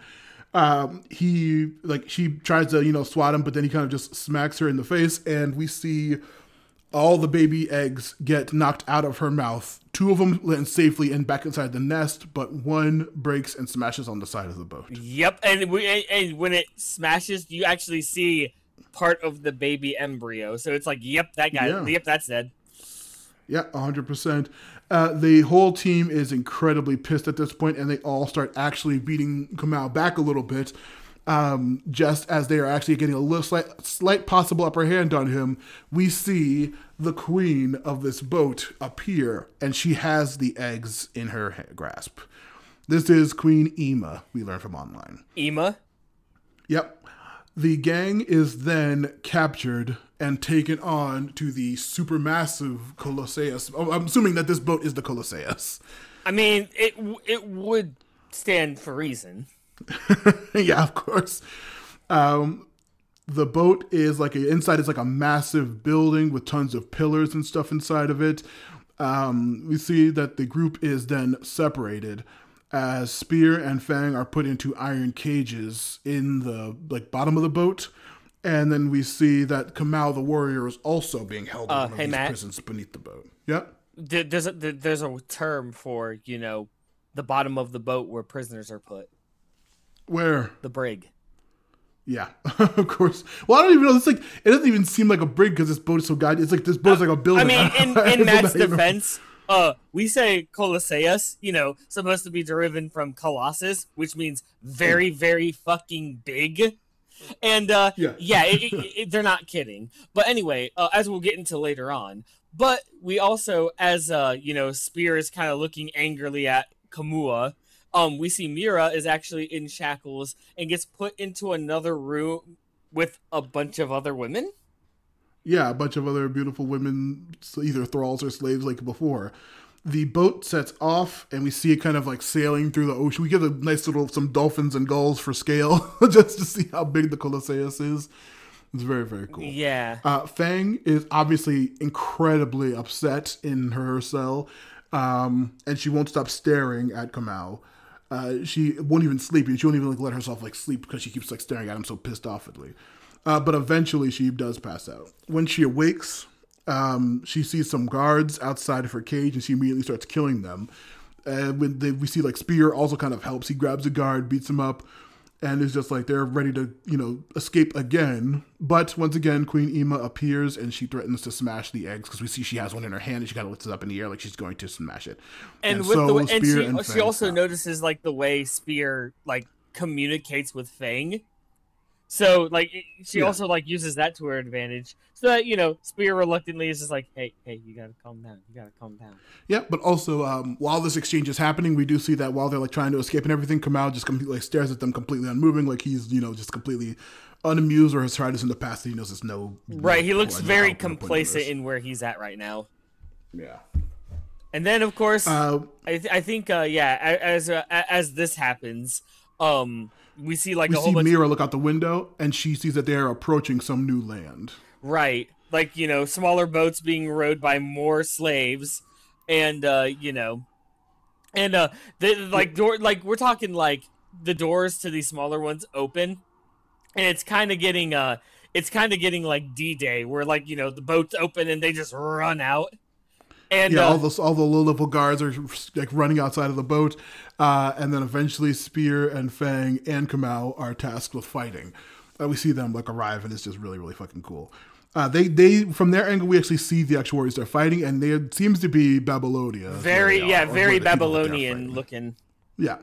S1: Um, he like she tries to you know swat him, but then he kind of just smacks her in the face, and we see all the baby eggs get knocked out of her mouth. Two of them land safely and back inside the nest, but one breaks and smashes on the side of the boat.
S2: Yep, and we and, and when it smashes, you actually see part of the baby embryo. So it's like, yep, that guy,
S1: Yeah.
S2: yep, that's dead.
S1: Yeah, 100%. Uh, the whole team is incredibly pissed at this point, and they all start actually beating Kamau back a little bit. Um, just as they are actually getting a little slight, slight possible upper hand on him, we see the queen of this boat appear, and she has the eggs in her grasp. This is Queen Ema, we learn from online.
S2: Ema.
S1: Yep. The gang is then captured and taken on to the supermassive Colossaeus. Oh, I'm assuming that this boat is the Colossaeus.
S2: I mean, it it would stand for reason.
S1: yeah, of course. Um, the boat is like a, inside is like a massive building with tons of pillars and stuff inside of it. Um, we see that the group is then separated as Spear and Fang are put into iron cages in the like bottom of the boat. And then we see that Kamau the warrior is also being held in
S2: Uh,
S1: one of
S2: hey,
S1: these
S2: Matt.
S1: prisons beneath the boat. Yep.
S2: There's a, there's a term for you know the bottom of the boat where prisoners are put.
S1: Where?
S2: The brig.
S1: Yeah, of course. Well, I don't even know. It's like it doesn't even seem like a brig because this boat is so god. It's like this boat is like a building.
S2: I mean, in, in Matt's defense, uh, we say Colossaeus, you know, supposed to be derived from Colossus, which means very, very fucking big. And uh,
S1: Yeah.
S2: yeah, it, it, it- they're not kidding. But anyway, uh, as we'll get into later on, but we also, as uh, you know, Spear is kind of looking angrily at Kamau. Um, we see Mira is actually in shackles and gets put into another room with a bunch of other women.
S1: Yeah, a bunch of other beautiful women, either thralls or slaves, like before. The boat sets off, and we see it kind of like sailing through the ocean. We get a nice little some dolphins and gulls for scale, just to see how big the Colossaeus is. It's very very cool.
S2: Yeah.
S1: Uh, Fang is obviously incredibly upset in her cell, um, and she won't stop staring at Kamau. Uh, she won't even sleep. She won't even like let herself like sleep because she keeps like staring at him so pissed offedly. Uh, but eventually, she does pass out. When she awakes, um, she sees some guards outside of her cage, and she immediately starts killing them. And when they, we see like Spear also kind of helps, he grabs a guard, beats him up, and is just like they're ready to you know escape again. But once again, Queen Ema appears and she threatens to smash the eggs because we see she has one in her hand and she kind of lifts it up in the air like she's going to smash it.
S2: and,
S1: And
S2: with
S1: so
S2: the way, and
S1: Spear
S2: she
S1: and
S2: she also
S1: stop.
S2: notices like the way Spear like communicates with Fang. So like she
S1: Yeah.
S2: also like uses that to her advantage. So that you know Spear reluctantly is just like, hey hey, you gotta calm down, you gotta calm down.
S1: Yeah, but also um, while this exchange is happening, we do see that while they're like trying to escape and everything, Kamau just completely like, stares at them completely unmoving, like he's you know just completely unamused or has tried this in the past. That he knows there's no
S2: Right, he looks very
S1: output point of
S2: complacent in where he's at right now.
S1: Yeah.
S2: And then of course,
S1: Uh,
S2: I, th- I think uh, yeah, as uh, as this happens, um, we see like
S1: we
S2: a whole
S1: see. Mira look out the window and she sees that they are approaching some new land.
S2: Right. Like, you know, smaller boats being rowed by more slaves and uh, you know, and uh the like door like we're talking like the doors to these smaller ones open and it's kind of getting uh it's kind of getting like D-Day where like, you know, the boats open and they just run out. And
S1: yeah,
S2: uh,
S1: all those all the low level guards are like running outside of the boat, uh, and then eventually Spear and Fang and Kamau are tasked with fighting. Uh, we see them like arrive, and it's just really really fucking cool. Uh, they they from their angle we actually see the actual warriors they're fighting, and they it seems to be Babylonia.
S2: Very
S1: they
S2: yeah, very
S1: where the people that they're
S2: Babylonian looking.
S1: Yeah.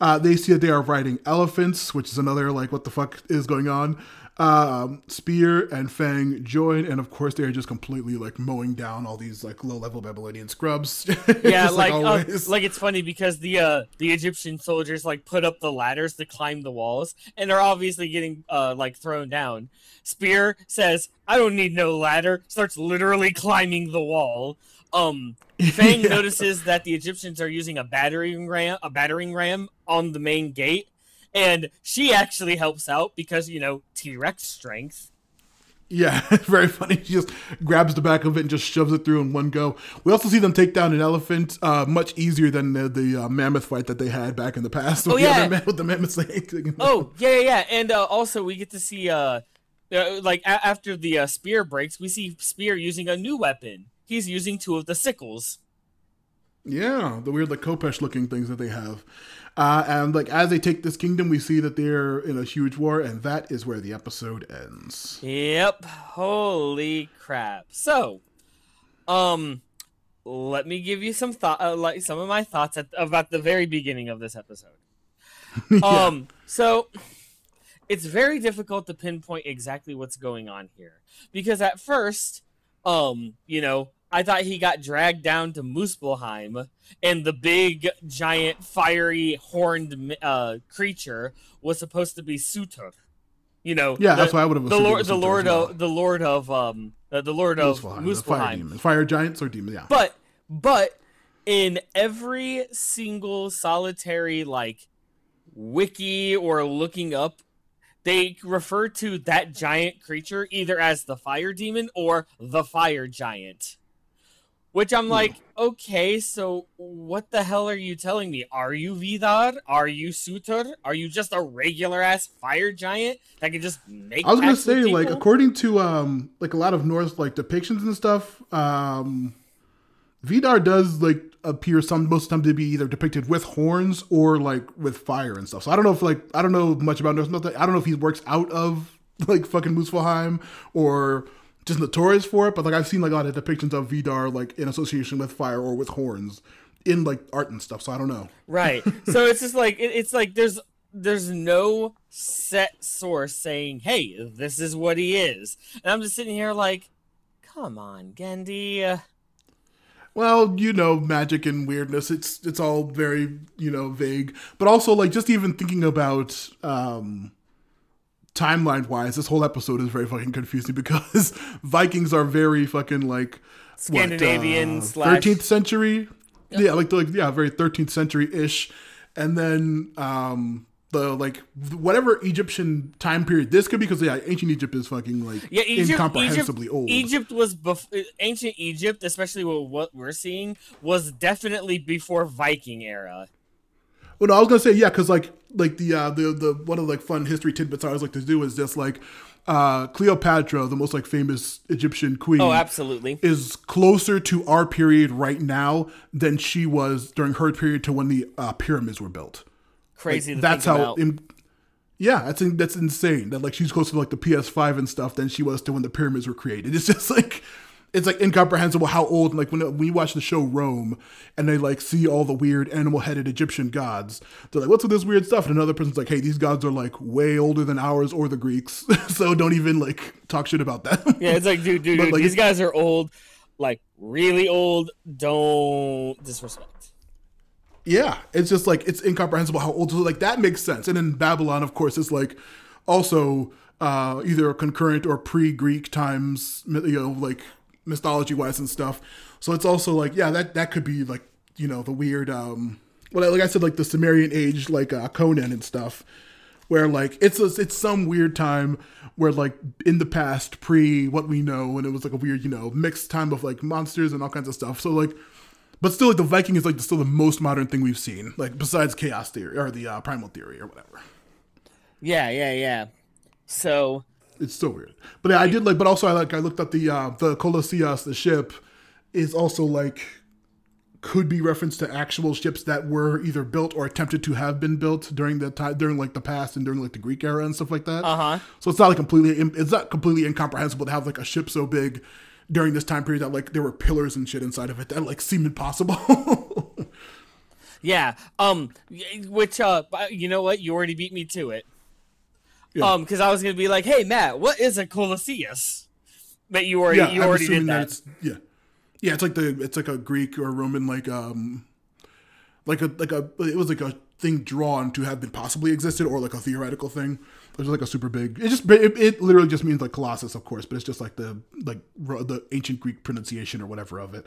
S1: Uh, they see that they are riding elephants, which is another like what the fuck is going on. Um, Spear and Fang join, and of course they are just completely like mowing down all these like low level Babylonian scrubs.
S2: Yeah,
S1: Just
S2: like uh, like it's funny because the uh the Egyptian soldiers like put up the ladders to climb the walls and they're obviously getting uh like thrown down. Spear says, "I don't need no ladder." Starts literally climbing the wall. Um Fang
S1: Yeah.
S2: notices that the Egyptians are using a battering ram a battering ram on the main gate and she actually helps out because, you know, T-Rex strength.
S1: Yeah, very funny. She just grabs the back of it and just shoves it through in one go. We also see them take down an elephant uh, much easier than the, the uh, mammoth fight that they had back in the past. With
S2: Oh,
S1: the
S2: yeah.
S1: other with the mammoth thing.
S2: Oh yeah, yeah, yeah. and uh, also we get to see uh, uh like a- after the uh, spear breaks, we see Spear using a new weapon. He's using two of the sickles.
S1: Yeah, the weird like khopesh looking things that they have. Uh, and like as they take this kingdom, we see that they're in a huge war, and that is where the episode ends.
S2: Yep. Holy crap. So, um, let me give you some thought, uh, like some of my thoughts at, about the very beginning of this episode. Um, so it's very difficult to pinpoint exactly what's going on here because at first, um, you know, I thought he got dragged down to Muspelheim, and the big, giant, fiery, horned uh, creature was supposed to be Surtr. You know,
S1: Yeah,
S2: the,
S1: that's why I would have
S2: the lord, the lord
S1: well.
S2: of the lord of um uh, the lord of
S1: Muspelheim, the fire
S2: Muspelheim.
S1: demon, fire giants or demon. Yeah,
S2: But but in every single solitary like wiki or looking up, they refer to that giant creature either as the fire demon or the fire giant. Which I'm like, okay, so what the hell are you telling me? Are you Vidar? Are you Surtr? Are you just a regular ass fire giant that can just make?
S1: I was gonna say like according to um like a lot of Norse like depictions and stuff, um Vidar does like appear some most of the time to be either depicted with horns or like with fire and stuff. So I don't know if like I don't know much about Norse. I don't know if he works out of like fucking Muspelheim or just notorious for it, but like I've seen like a lot of depictions of Vidar like in association with fire or with horns in like art and stuff. So I don't know.
S2: right so it's just like it, it's like there's there's no set source saying hey this is what he is and i'm just sitting here like come on genndy uh,
S1: Well, you know, magic and weirdness, it's it's all very, you know, vague. But also like just even thinking about um timeline wise, this whole episode is very fucking confusing because Vikings are very fucking like
S2: Scandinavian
S1: what,
S2: slash-
S1: thirteenth century. Yeah, like the, like yeah, very thirteenth century ish. And then um the like whatever Egyptian time period this could be because yeah, ancient Egypt is fucking like
S2: yeah egypt
S1: incomprehensibly
S2: egypt,
S1: old.
S2: egypt was bef- ancient egypt especially with what we're seeing was definitely before viking era
S1: Well, no, I was gonna say yeah, because like like the uh, the the one of the, like fun history tidbits I always like to do is just like uh, Cleopatra, the most like famous Egyptian queen,
S2: oh absolutely
S1: is closer to our period right now than she was during her period to when the uh, pyramids were built.
S2: crazy to
S1: that's how. in- yeah, that's in, that's insane. That like she's closer to like the PS5 and stuff than she was to when the pyramids were created. It's just like it's like incomprehensible how old. Like when we watch the show Rome and they like see all the weird animal-headed Egyptian gods, they're like, "What's with this weird stuff?" And another person's like, "Hey, these gods are like way older than ours or the Greeks, so don't even like talk shit about them."
S2: yeah it's like dude dude,
S1: But,
S2: dude
S1: like,
S2: these guys are old like really old don't disrespect
S1: Yeah, it's just like it's incomprehensible how old. So like that makes sense. And in Babylon, of course, it's like also uh, either concurrent or pre-Greek times, you know, like mythology wise and stuff. So it's also like yeah, that that could be like you know the weird. um well, like I said, like the Sumerian age, like uh, Conan and stuff, where like it's a, it's some weird time where like in the past, pre what we know, and it was like a weird, you know, mixed time of like monsters and all kinds of stuff. So like but still, like the Viking is like still the most modern thing we've seen, like besides chaos theory or the uh, primal theory or whatever.
S2: yeah yeah yeah so
S1: It's so weird. But I did like, but also I like I looked at the uh, the Colossaeus, the ship, is also like could be reference to actual ships that were either built or attempted to have been built during the time during like the past and during like the Greek era and stuff like that.
S2: uh-huh
S1: So it's not like completely it's not completely incomprehensible to have like a ship so big during this time period that like there were pillars and shit inside of it that like seemed impossible.
S2: Yeah. Um. Which uh, you know what? You already beat me to it.
S1: Yeah.
S2: Um. Because I was gonna be like, hey Matt, what is a Colossaeus? But you already you
S1: I'm
S2: already did that.
S1: it's yeah, yeah. It's like the it's like a Greek or Roman like um like a like a it was like a thing drawn to have been possibly existed or like a theoretical thing. It was like a super big. It just it, it literally just means like Colossus, of course, but it's just like the like the ancient Greek pronunciation or whatever of it.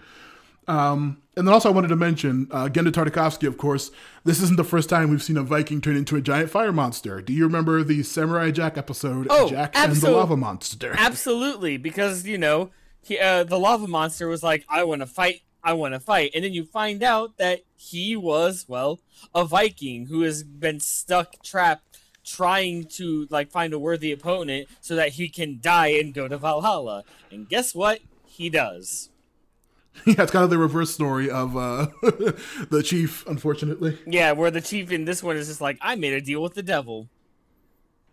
S1: Um, and then also I wanted to mention uh, Genndy Tartakovsky, of course. This isn't the first time we've seen a Viking turn into a giant fire monster. Do you remember the Samurai Jack episode,
S2: Oh,
S1: Jack and the Lava Monster?
S2: Absolutely, because you know, he, uh, the lava monster was like, "I want to fight, I want to fight," and then you find out that he was, well, a Viking who has been stuck, trapped, trying to like find a worthy opponent so that he can die and go to Valhalla. And guess what? He does.
S1: Yeah, it's kind of the reverse story of uh, the chief, unfortunately.
S2: Yeah, where the chief in this one is just like, "I made a deal with the devil."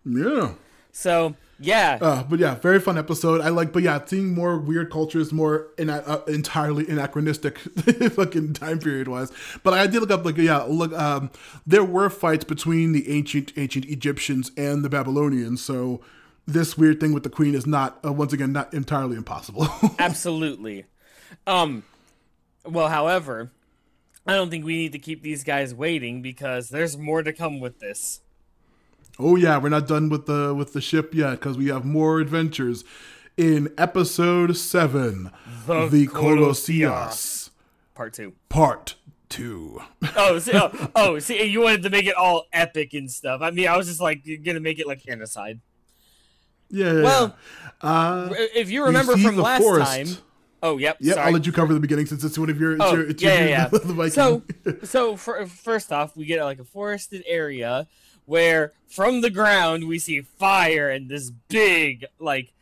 S1: Yeah.
S2: So yeah,
S1: Uh, but yeah, very fun episode. I like, but yeah, seeing more weird cultures, more in, uh, entirely anachronistic fucking time period wise. But I did look up, like, yeah, look, um, there were fights between the ancient ancient Egyptians and the Babylonians. So this weird thing with the queen is not, uh, once again, not entirely impossible.
S2: Absolutely. Um well, however, I don't think we need to keep these guys waiting because there's more to come with this.
S1: Oh yeah, we're not done with the with the ship yet because we have more adventures in episode seven,
S2: The
S1: the, Colossaeus.
S2: Part two.
S1: part two.
S2: Oh, see, oh, oh, see, you wanted to make it all epic and stuff. I mean, I was just like you're gonna make it like genocide.
S1: Yeah. yeah,
S2: Well,
S1: yeah. uh,
S2: If you remember from
S1: the
S2: last
S1: forest.
S2: time. Oh, yep.
S1: Yep,
S2: sorry.
S1: I'll let you cover the beginning since it's one of your. It's
S2: Oh,
S1: your, it's
S2: yeah,
S1: your
S2: yeah,
S1: the Viking.
S2: So, so for, first off, we get like a forested area where from the ground we see fire and this big, like,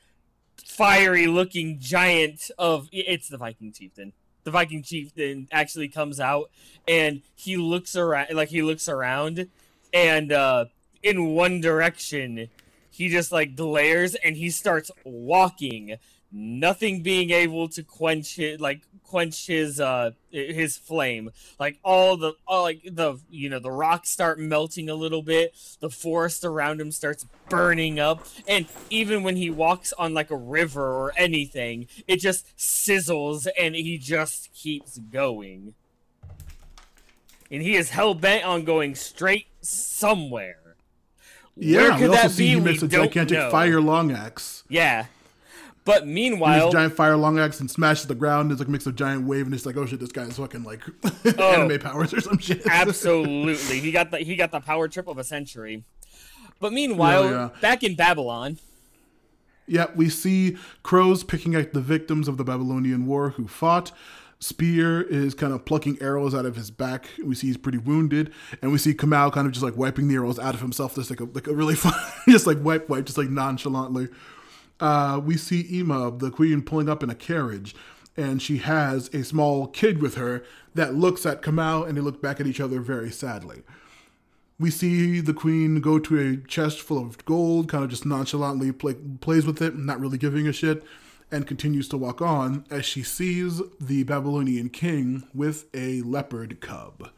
S2: fiery looking giant of it's the Viking chieftain. The Viking chieftain actually comes out and he looks around, like he looks around, and uh, in one direction he just like glares and he starts walking nothing being able to quench it like quench his uh his flame like all the all like the you know the rocks start melting a little bit the forest around him starts burning up and even when he walks on like a river or anything it just sizzles and he just keeps going and he is hell-bent on going straight somewhere
S1: yeah,
S2: Where
S1: we also
S2: that
S1: see
S2: be?
S1: he makes a gigantic
S2: know.
S1: fire long axe.
S2: yeah but meanwhile
S1: a giant fire long axe and smashes the ground. It's like makes a giant wave, and it's like, oh shit, this guy's fucking like
S2: Oh.
S1: anime powers or some shit.
S2: Absolutely, he got the he got the power trip of a century. But meanwhile,
S1: Yeah, yeah.
S2: back in Babylon,
S1: Yeah, we see crows picking at the victims of the Babylonian War who fought. Spear is kind of plucking arrows out of his back. We see he's pretty wounded, and we see Kamau kind of just like wiping the arrows out of himself, just like a like a really fun, just like wipe wipe, just like nonchalantly. Uh, we see Ima, the queen, pulling up in a carriage, and she has a small kid with her that looks at Kamau, and they look back at each other very sadly. We see the queen go to a chest full of gold, kind of just nonchalantly play, plays with it, not really giving a shit, and continues to walk on as she sees the Babylonian king with a leopard cub.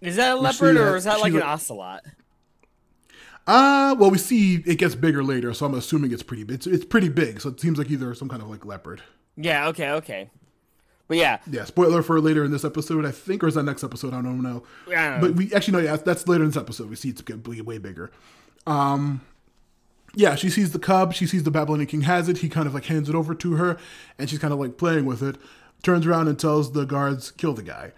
S2: is that a leopard or is that like an ocelot?
S1: Uh, well, we see it gets bigger later, so I'm assuming it's pretty. It's it's pretty big, so it seems like either some kind of like leopard.
S2: Yeah, okay, okay. But yeah,
S1: Yeah, spoiler for later in this episode, I think, or is that next episode? I don't know.
S2: I don't know.
S1: But we actually no, yeah, that's later in this episode. We see it's get way way bigger. Um, yeah, she sees the cub. She sees the Babylonian king has it. He kind of like hands it over to her, and she's kind of like playing with it. Turns around and tells the guards, "Kill the guy."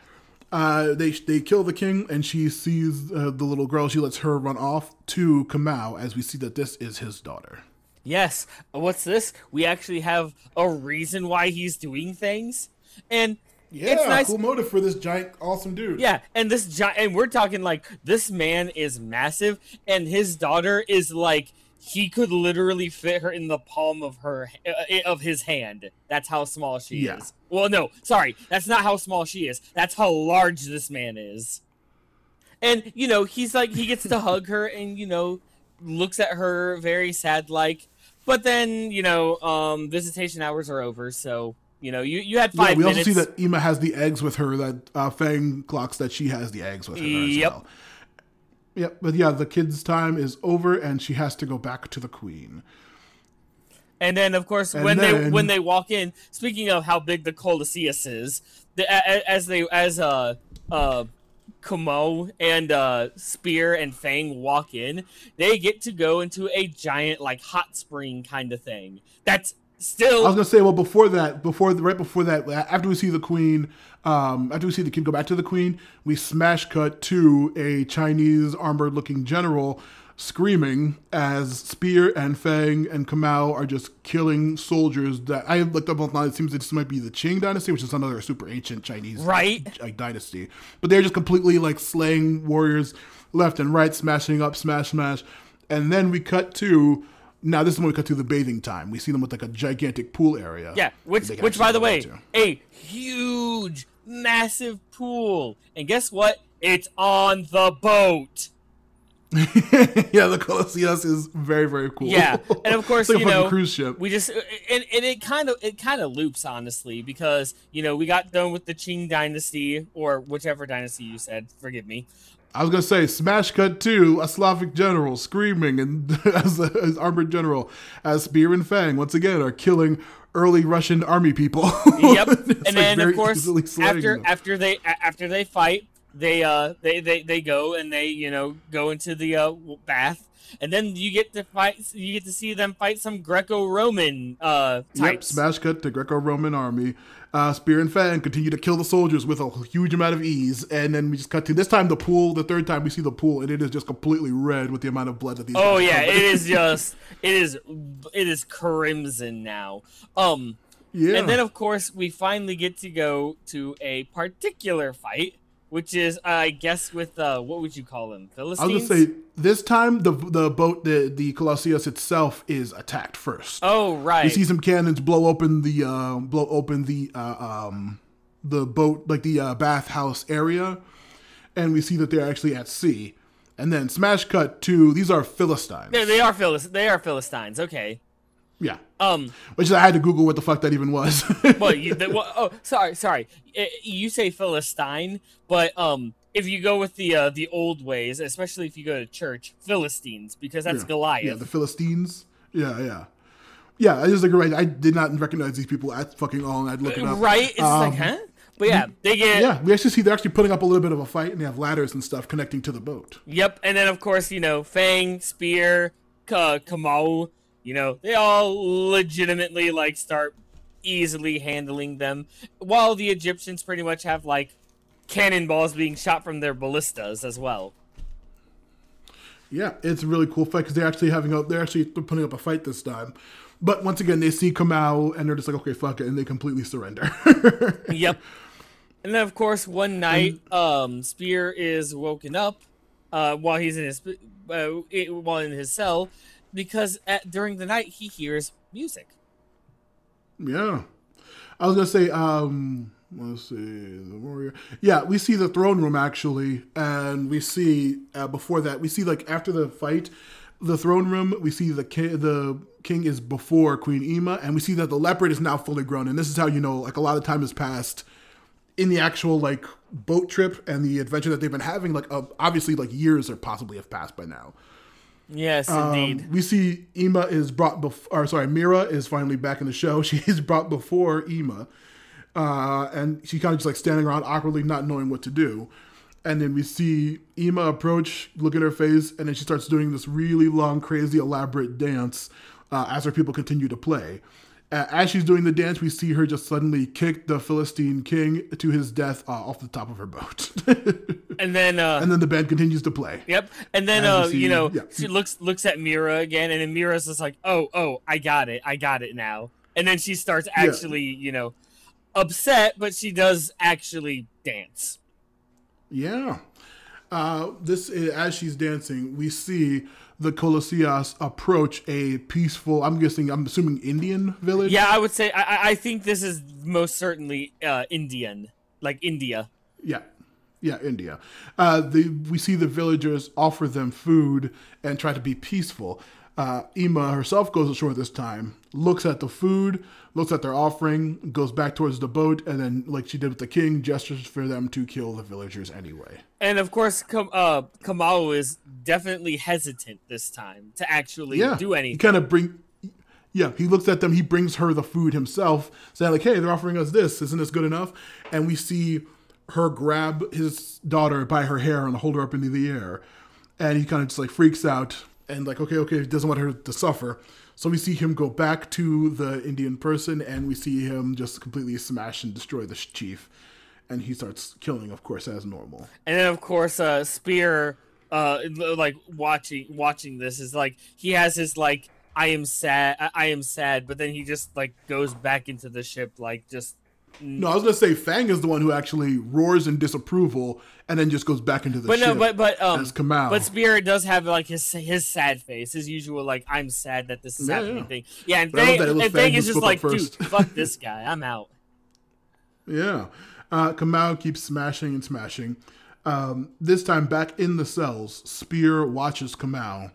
S1: Uh, they they kill the king, and she sees uh, the little girl. She lets her run off to Kamau, as we see that this is his daughter.
S2: yes. What's this? We actually have a reason why he's doing things, and it's nice.
S1: cool motive for this giant, awesome dude.
S2: Yeah, and this giant, and we're talking like this man is massive, and his daughter is like he could literally fit her in the palm of her uh, of his hand. That's how small she
S1: Yeah.
S2: is. Well, no, sorry, that's not how small she is. That's how large this man is. And you know, he's like he gets to hug her, and you know, looks at her very sad like. But then you know, um, visitation hours are over, so you know, you you had five.
S1: Yeah, we
S2: minutes.
S1: also see that Ima has the eggs with her. That uh, Fang clocks that she has the eggs with her as
S2: Yep.
S1: well. Yep, but yeah, the kid's time is over, and she has to go back to the queen.
S2: And then, of course,
S1: And
S2: when they when they walk in, speaking of how big the Colossaeus is, the, as they as uh uh Kamau and uh Spear and Fang walk in, they get to go into a giant like hot spring kind of thing. That's
S1: I was gonna say, well, before that, before right before that, after we see the queen, um, after we see the kid go back to the queen, we smash cut to a Chinese armored-looking general screaming as Spear and Fang and Kamau are just killing soldiers. That I looked up online. It seems this might be the Qing dynasty, which is another super ancient Chinese
S2: right.
S1: like dynasty. But they're just completely like slaying warriors left and right, smashing up, smash, smash. And then we cut to now this is when we cut to the bathing time. We see them with like a gigantic pool area.
S2: Yeah, which which by the way, a huge, massive pool. And guess what? It's on the boat.
S1: yeah, the Colossaeus is very very cool.
S2: Yeah, and of course,
S1: like
S2: you know,
S1: cruise ship.
S2: we just and, and it kind of it kind of loops honestly because you know we got done with the Qing dynasty or whichever dynasty you said. Forgive me.
S1: I was gonna say smash cut to a Slavic general screaming and as, a, as armored general as Spear and Fang once again are killing early Russian army people.
S2: Yep. And
S1: like,
S2: then of course after
S1: them.
S2: after they after they fight, they uh they they they go and they you know go into the uh bath and then you get to fight. You get to see them fight some Greco-Roman uh,
S1: Yep,
S2: types.
S1: smash cut to Greco-Roman army. Uh, Spear and Fang continue to kill the soldiers with a huge amount of ease, and then we just cut to this time the pool. The third time we see the pool, and it is just completely red with the amount of blood that these.
S2: Oh yeah, it is just it is it is crimson now. Um,
S1: yeah.
S2: and then of course we finally get to go to a particular fight, which is I guess with uh, what would you call them?
S1: I was
S2: Philistines.
S1: gonna say this time the the boat the the Colossaeus itself is attacked first.
S2: oh right.
S1: You see some cannons blow open the uh, blow open the uh, um, the boat like the uh, bathhouse area, and we see that they're actually at sea. And then smash cut to these are Philistines.
S2: They, they are Philis- They are Philistines. Okay.
S1: Yeah,
S2: Um.
S1: which I had to Google what the fuck that even was.
S2: Well, you. The, well, oh, sorry, sorry. You say Philistine, but um, if you go with the uh, the old ways, especially if you go to church, Philistines, because that's
S1: Yeah.
S2: Goliath.
S1: Yeah, the Philistines. Yeah, yeah, yeah. I just like right. I did not recognize these people at fucking all, and I'd look it up.
S2: right? It's
S1: Um,
S2: like, huh? But yeah, they get.
S1: Yeah, we actually see they're actually putting up a little bit of a fight, and they have ladders and stuff connecting to the boat.
S2: Yep, and then of course you know Fang, Spear, Ka- Kamau. You know they all legitimately like start easily handling them, while the Egyptians pretty much have like cannonballs being shot from their ballistas as well.
S1: Yeah, it's a really cool fight because they're actually having a they're actually putting up a fight this time. But once again, they see Kamau and they're just like, okay, fuck it, and they completely surrender.
S2: yep. And then of course one night, um, Spear is woken up, uh, while he's in his uh, while in his cell, because at, during the night he hears music.
S1: yeah, I was gonna say, um, let's see, the warrior. Yeah, we see the throne room actually, and we see uh, before that we see like after the fight, the throne room. We see the king, the king is before Queen Ema, and we see that the leopard is now fully grown, and this is how you know like a lot of time has passed in the actual like boat trip and the adventure that they've been having. Like uh, obviously, like years or possibly have passed by now.
S2: Yes,
S1: Um,
S2: indeed.
S1: we see Ema is brought before, or sorry, Mira is finally back in the show. She is brought before Ema, uh, and she kind of just like standing around awkwardly, not knowing what to do. And then we see Ema approach, look at her face, and then she starts doing this really long, crazy, elaborate dance uh, as her people continue to play. Uh, as she's doing the dance, we see her just suddenly kick the Philistine king to his death uh, off the top of her boat.
S2: And then uh,
S1: and then the band continues to play.
S2: Yep. And then
S1: And
S2: uh,
S1: see-
S2: you know,
S1: yeah.
S2: she looks looks at Mira again, and then Mira's just like, "Oh, oh, I got it, I got it now." And then she starts
S1: Yeah.
S2: actually, you know, upset, but she does actually dance.
S1: Yeah. Uh, this is, as she's dancing, we see the Colossaeus approach a peaceful. I'm guessing. I'm assuming Indian village.
S2: Yeah, I would say I, I- I think this is most certainly uh, Indian, like India.
S1: Yeah. Yeah, India. Uh, the, we see the villagers offer them food and try to be peaceful. Uh, Ema herself goes ashore this time, looks at the food, looks at their offering, goes back towards the boat, and then, like she did with the king, gestures for them to kill the villagers anyway.
S2: And of course, uh, Kamau is definitely hesitant this time to actually
S1: yeah,
S2: do anything.
S1: kind of bring. Yeah, he looks at them. He brings her the food himself, saying like, "Hey, they're offering us this. Isn't this good enough?" And we see her grab his daughter by her hair and hold her up into the air, and he kind of just like freaks out and like, okay, okay, he doesn't want her to suffer. So we see him go back to the Indian person, and we see him just completely smash and destroy the chief, and he starts killing, of course, as normal.
S2: And then of course, uh, Spear, uh, like watching watching this is like he has his like I am sad, I am sad, but then he just like goes back into the ship like just
S1: No, I was gonna say Fang is the one who actually roars in disapproval and then just goes back into the
S2: But no, but but um,
S1: as Kamau.
S2: but Spear does have like his his sad face, his usual like I'm sad that this is
S1: Yeah,
S2: happening
S1: yeah.
S2: thing. Yeah, and
S1: But
S2: Fang, and
S1: Fang
S2: is just like, dude, fuck this guy, I'm out.
S1: Yeah. Uh, Kamau keeps smashing and smashing. Um, this time back in the cells, Spear watches Kamau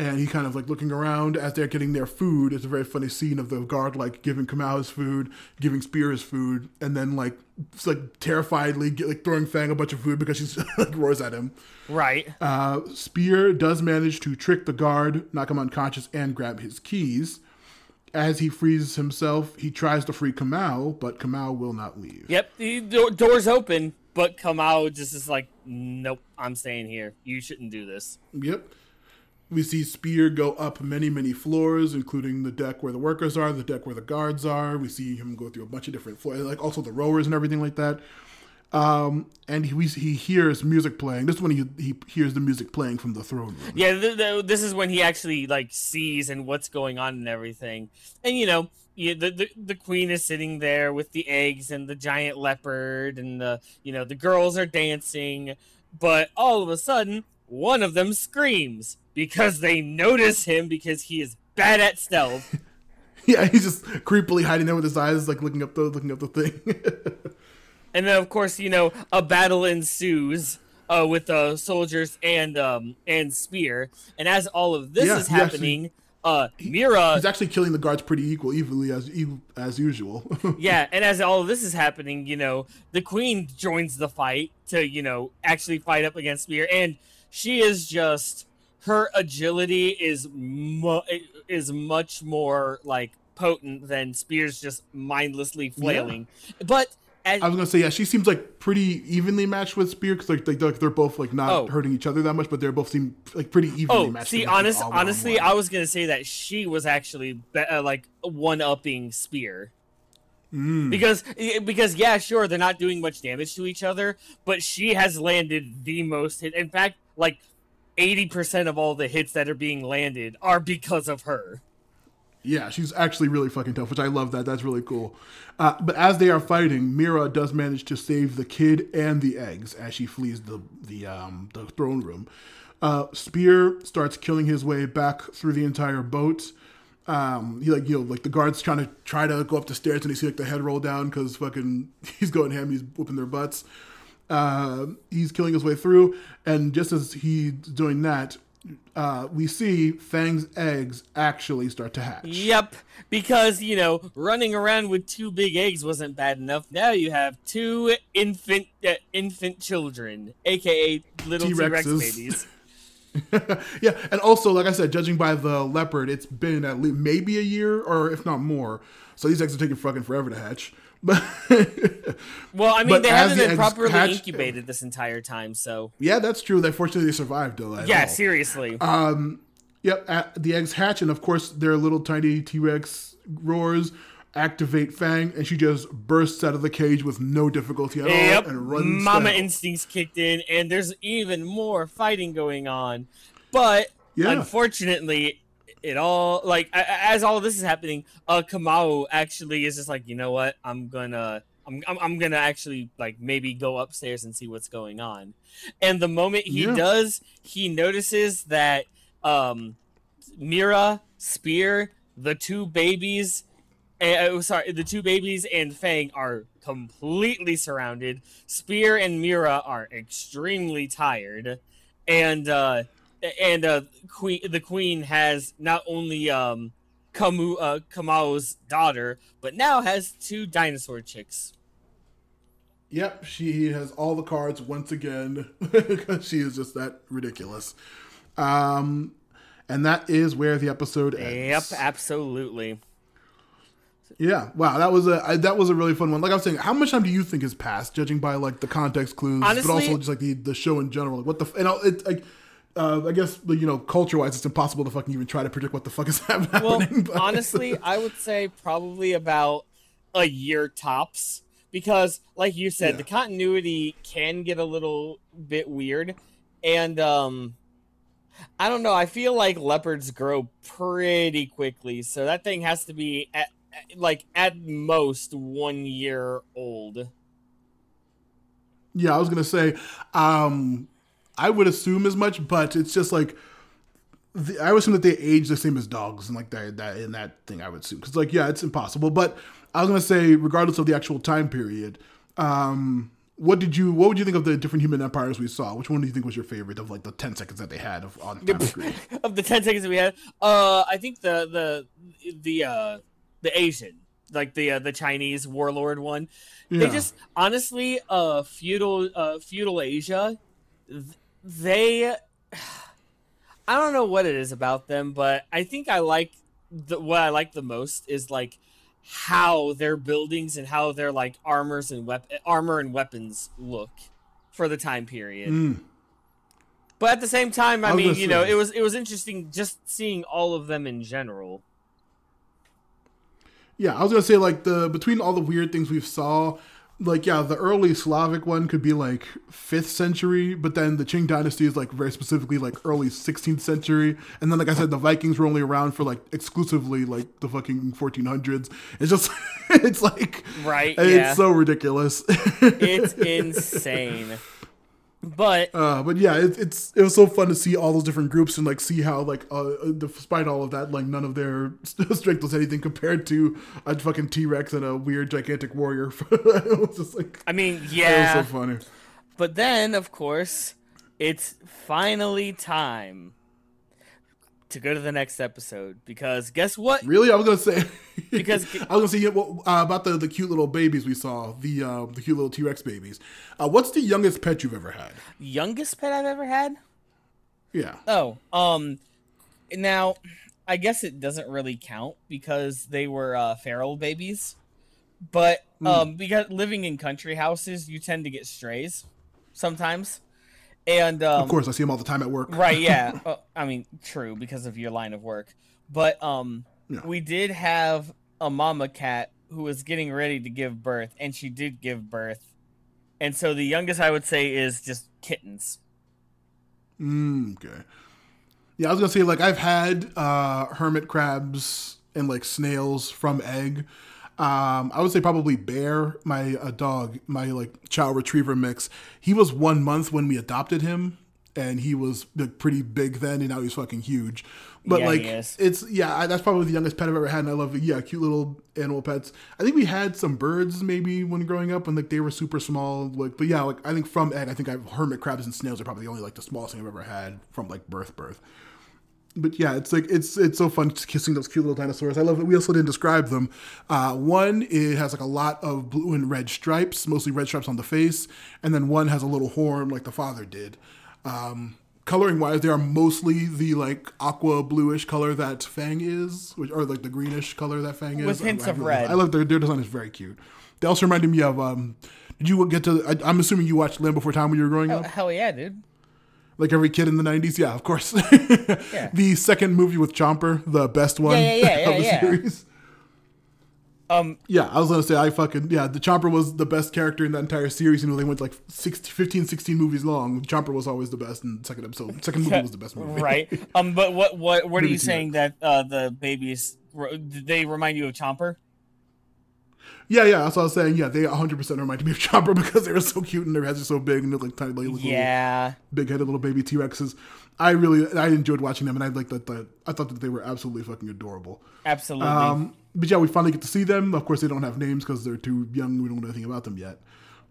S1: and he kind of like looking around as they're getting their food. It's a very funny scene of the guard like giving Kamau his food, giving Spear his food, and then like it's like terrifiedly get, like throwing Fang a bunch of food because she's like roars at him.
S2: Right.
S1: Uh, Spear does manage to trick the guard, knock him unconscious, and grab his keys. As he frees himself, he tries to free Kamau, but Kamau will not leave.
S2: Yep. The do- doors open, but Kamau just is like, nope, I'm staying here. You shouldn't do this.
S1: Yep. We see Spear go up many, many floors, including the deck where the workers are, the deck where the guards are. We see him go through a bunch of different floors, like also the rowers and everything like that. Um, and he he hears music playing. This is when he he hears the music playing from the throne room.
S2: Yeah, th- th- this is when he actually like sees and what's going on and everything. And you know, you, the, the the queen is sitting there with the eggs and the giant leopard, and the you know the girls are dancing. But all of a sudden, one of them screams because they notice him because he is bad at stealth.
S1: yeah, he's just creepily hiding there with his eyes, like looking up the looking up the thing.
S2: and then of course you know a battle ensues uh, with the uh, soldiers and um and spear and as all of this yeah, is happening actually, uh mira
S1: he's actually killing the guards pretty equal evenly as as usual
S2: yeah and as all of this is happening you know the queen joins the fight to you know actually fight up against spear and she is just her agility is mu- is much more like potent than spears just mindlessly flailing yeah. but
S1: as, I was gonna say, yeah, she seems like pretty evenly matched with Spear because like, like they're both like not oh. hurting each other that much, but they're both seem like pretty evenly oh, matched.
S2: See, honest, honestly, I was gonna say that she was actually be- uh, like one upping Spear. Mm. Because because yeah, sure, they're not doing much damage to each other, but she has landed the most hit. In fact, like eighty percent of all the hits that are being landed are because of her.
S1: Yeah, she's actually really fucking tough, which I love that. That's really cool. Uh, but as they are fighting, Mira does manage to save the kid and the eggs as she flees the the um, the throne room. Uh, Spear starts killing his way back through the entire boat. Um, he like you know like the guards trying to try to go up the stairs and they see like the head roll down because fucking he's going ham. He's whooping their butts. Uh, he's killing his way through, and just as he's doing that, uh, we see Fang's eggs actually start to hatch.
S2: Yep, because you know running around with two big eggs wasn't bad enough. Now you have two infant uh, infant children, aka little T Rex babies.
S1: yeah, and also, like I said, judging by the leopard, it's been at least maybe a year or if not more. So these eggs are taking fucking forever to hatch.
S2: But well, I mean, they haven't been properly incubated this entire time, so
S1: yeah, that's true. They fortunately survived though.
S2: Yeah, all. seriously.
S1: Um, yep. the eggs hatch, and of course, their little tiny T Rex roars activate Fang, and she just bursts out of the cage with no difficulty at yep. all and runs.
S2: Mama
S1: down.
S2: instincts kicked in, and there's even more fighting going on. But yeah. unfortunately, it all like as all this is happening, uh, Kamau actually is just like, you know what, I'm gonna. I'm, I'm, I'm gonna actually like maybe go upstairs and see what's going on, and the moment he yeah. does, he notices that um, Mira, Spear, the two babies, uh, sorry, the two babies and Fang are completely surrounded. Spear and Mira are extremely tired, and uh, and uh, queen the queen has not only um Kamu uh, Kamau's daughter, but now has two dinosaur chicks.
S1: Yep, she has all the cards once again because she is just that ridiculous. Um, and that is where the episode ends.
S2: Yep, absolutely.
S1: Yeah, wow, that was a I, that was a really fun one. Like I was saying, how much time do you think has passed, judging by like the context clues, Honestly, but also just like the the show in general? Like what the and it like uh, I guess you know, culture wise, it's impossible to fucking even try to predict what the fuck is happening. Well,
S2: but... honestly, I would say probably about a year tops because, like you said, yeah. the continuity can get a little bit weird, and um, I don't know. I feel like leopards grow pretty quickly, so that thing has to be at like at most one year old.
S1: Yeah, I was gonna say, um, I would assume as much, but it's just like the, I would assume that they age the same as dogs and like that that in that thing. I would assume because like yeah, it's impossible. But I was gonna say, regardless of the actual time period, um, what did you what would you think of the different human empires we saw? Which one do you think was your favorite of like the ten seconds that they had of on
S2: of the ten seconds that we had, uh, I think the the the uh the Asian, like the uh, the Chinese warlord one. Yeah. They just honestly, uh, feudal uh feudal Asia they I don't know what it is about them, but I think I like the what I like the most is like how their buildings and how their like armors and weapon armor and weapons look for the time period. Mm. But at the same time, I, mean, you know, it was it was interesting just seeing all of them in general.
S1: Yeah, I was gonna say like the between all the weird things we've saw, like yeah, the early Slavic one could be like fifth century, but then the Qing dynasty is like very specifically like early sixteenth century, and then like I said, the Vikings were only around for like exclusively like the fucking fourteen hundreds. It's just it's like
S2: Right,
S1: it's
S2: yeah.
S1: so ridiculous.
S2: It's insane. But
S1: Uh, but yeah, it, it's it was so fun to see all those different groups and like see how like uh, despite all of that, like none of their strength was anything compared to a fucking T Rex and a weird gigantic warrior. it was just like
S2: I mean, yeah, it
S1: was so funny.
S2: But then, of course, it's finally time to go to the next episode because guess what?
S1: Really, I was gonna say
S2: Because-
S1: I was gonna say yeah, well, uh, about the the cute little babies we saw the uh, the cute little T Rex babies. Uh, what's the youngest pet you've ever had?
S2: Youngest pet I've ever had?
S1: Yeah,
S2: Oh, um, now I guess it doesn't really count because they were uh, feral babies. But um, because living in country houses, you tend to get strays sometimes, and um,
S1: of course I see them all the time at work.
S2: right yeah uh, i mean true because of your line of work but um
S1: Yeah.
S2: we did have a mama cat who was getting ready to give birth and she did give birth and so the youngest i would say is just kittens
S1: Mm, okay. Yeah, I was gonna say like I've had uh, hermit crabs and like snails from egg. Um, I would say probably bear, my uh, dog, my like chow retriever mix. He was one month when we adopted him, and he was like, pretty big then, and now he's fucking huge. But
S2: Yeah,
S1: like it's yeah, I, that's probably the youngest pet I've ever had, and I love it. Yeah, cute little animal pets. I think we had some birds maybe when growing up, and like they were super small. Like, but yeah, like I think from egg, I think I've hermit crabs and snails are probably the only like the smallest thing I've ever had from like birth birth. But yeah, it's like it's it's so fun kissing those cute little dinosaurs. I love it. We also didn't describe them. Uh, one it has like a lot of blue and red stripes, mostly red stripes on the face, and then one has a little horn like the father did. Um, coloring wise, they are mostly the like aqua bluish color that Fang is, which or like the greenish color that Fang is.
S2: With hints
S1: I, I
S2: of
S1: really-
S2: red.
S1: I love their their design is very cute. They also reminded me of. Um, did you get to? I, I'm assuming you watched Land Before Time when you were growing
S2: oh,
S1: up
S2: hell yeah dude
S1: like every kid in the 90s yeah of course. The second movie with chomper the best one
S2: Yeah, yeah, yeah,
S1: of the
S2: yeah, yeah.
S1: series.
S2: Um
S1: yeah i was gonna say i fucking yeah the chomper was the best character in that entire series. You know they went like 60, 15 16 movies long. Chomper was always the best and second episode. Second movie was the best movie.
S2: Right. Um but what what what are you saying that uh the babies they remind you of chomper
S1: yeah yeah that's what i was saying yeah they 100% reminded me of Chomper because they were so cute and their heads are so big and they're like tiny like, little
S2: yeah
S1: big-headed little baby t-rexes i really i enjoyed watching them and i like that the, i thought that they were absolutely fucking adorable
S2: absolutely
S1: Um, but yeah, we finally get to see them. Of course, they don't have names because they're too young. We don't know anything about them yet.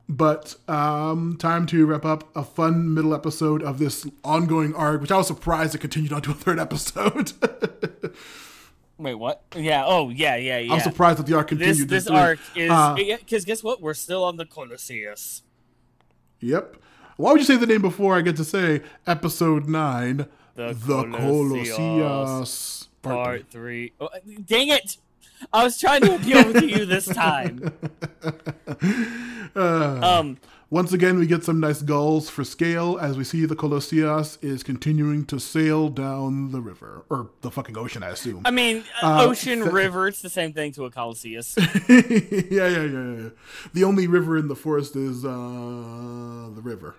S1: But um, time to wrap up a fun middle episode of this ongoing arc, which I was surprised it continued on to a third episode.
S2: wait what yeah oh yeah yeah yeah
S1: I'm surprised that the arc
S2: this
S1: continued.
S2: this
S1: three.
S2: arc is
S1: Uh,
S2: because guess what we're still on the colossaeus
S1: Yep. Why would you say the name before I get to say episode nine?
S2: The
S1: Colossaeus.
S2: Colossaeus.
S1: Part
S2: Part three. Oh, dang it! I was trying to appeal to you this time.
S1: Uh,
S2: Um,
S1: Once again, we get some nice gulls for scale as we see the Colossaeus is continuing to sail down the river. Or the fucking ocean, I assume.
S2: I mean,
S1: Uh,
S2: ocean,
S1: th-
S2: river, it's the same thing to a colossaeus.
S1: yeah, yeah, yeah, yeah. The only river in the forest is uh, the river.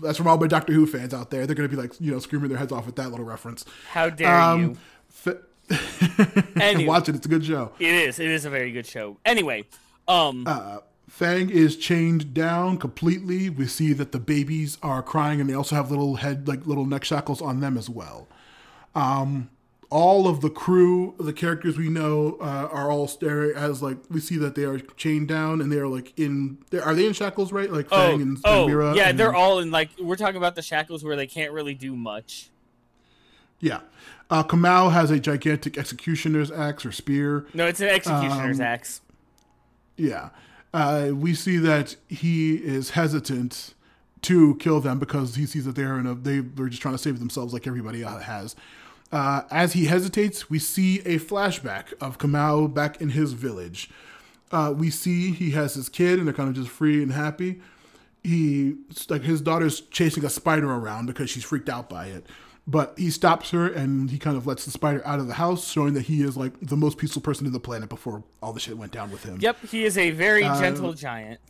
S1: That's from all my Doctor Who fans out there. They're gonna be like, you know, screaming their heads off at that little reference.
S2: How dare
S1: Um,
S2: you?
S1: Fa-
S2: Anyway.
S1: Watch it; it's a good show.
S2: It is. It is a very good show. Anyway, um,
S1: Uh, Fang is chained down completely. We see that the babies are crying, and they also have little head, like little neck shackles on them as well. Um, all of the crew, the characters we know, uh, are all staring as like we see that they are chained down, and they are like in. they're- they in shackles? Right, like
S2: oh,
S1: Fang and
S2: oh,
S1: Samira
S2: yeah,
S1: and-
S2: they're all in like we're talking about the shackles where they can't really do much.
S1: Yeah. Uh, Kamau has a gigantic executioner's axe or spear.
S2: No, it's an executioner's
S1: Um,
S2: axe.
S1: Yeah. Uh, we see that he is hesitant to kill them because he sees that they're in a they they're just trying to save themselves like everybody has. Uh, as he hesitates, we see a flashback of Kamau back in his village. Uh, we see he has his kid and they're kind of just free and happy. he like his daughter's chasing a spider around because she's freaked out by it. But he stops her and he kind of lets the spider out of the house, showing that he is like the most peaceful person in the planet before all the shit went down with him.
S2: Yep, he is a very uh, gentle giant.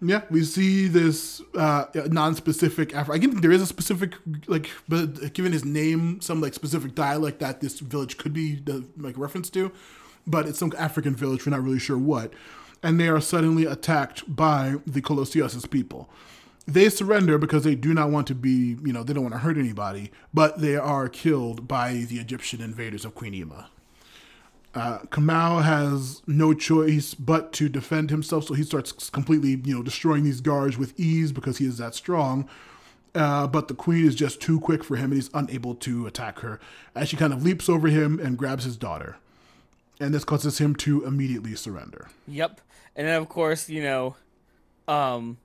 S1: Yeah, we see this uh, non-specific Afro. I think there is a specific like, but given his name, some like specific dialect that this village could be the like reference to, but it's some African village. We're not really sure what, and they are suddenly attacked by the Colossus people. They surrender because they do not want to be, you know, they don't want to hurt anybody, but they are killed by the Egyptian invaders of Queen Ema. Uh, Kamau has no choice but to defend himself, so he starts completely, you know, destroying these guards with ease because he is that strong. Uh, but the queen is just too quick for him, and he's unable to attack her as she kind of leaps over him and grabs his daughter. And this causes him to immediately surrender.
S2: Yep, and then of course, you know, um,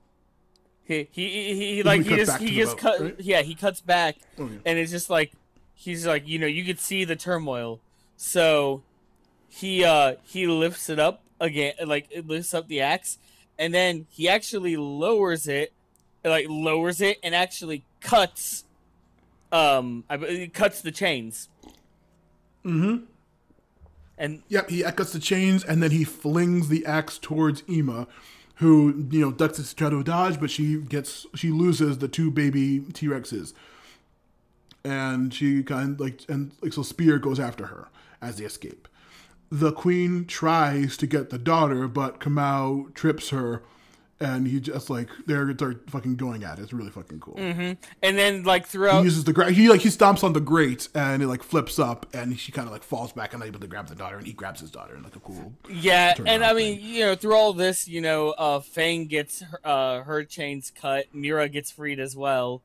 S2: he he he, he like he just he just boat, cut right? yeah he cuts back, okay. and it's just like he's like you know you could see the turmoil, so he uh he lifts it up again like it lifts up the axe and then he actually lowers it like lowers it and actually cuts um I cuts the chains.
S1: Mm-hmm.
S2: And
S1: yep, he cuts the chains and then he flings the axe towards Ema, who you know ducks to try to dodge, but she gets she loses the two baby T Rexes, and she kind of like and like so Spear goes after her as they escape. The queen tries to get the daughter, but Kamau trips her, and he just like they're they're fucking going at it. It's really fucking cool.
S2: Mm-hmm. And then like throughout,
S1: he uses the gra- he like he stomps on the grate, and it like flips up, and she kind of like falls back, and able to grab the daughter, and he grabs his daughter, and like a cool.
S2: Yeah, and I mean, thing. you know, through all this, you know, uh, Fang gets her, uh, her chains cut, Mira gets freed as well,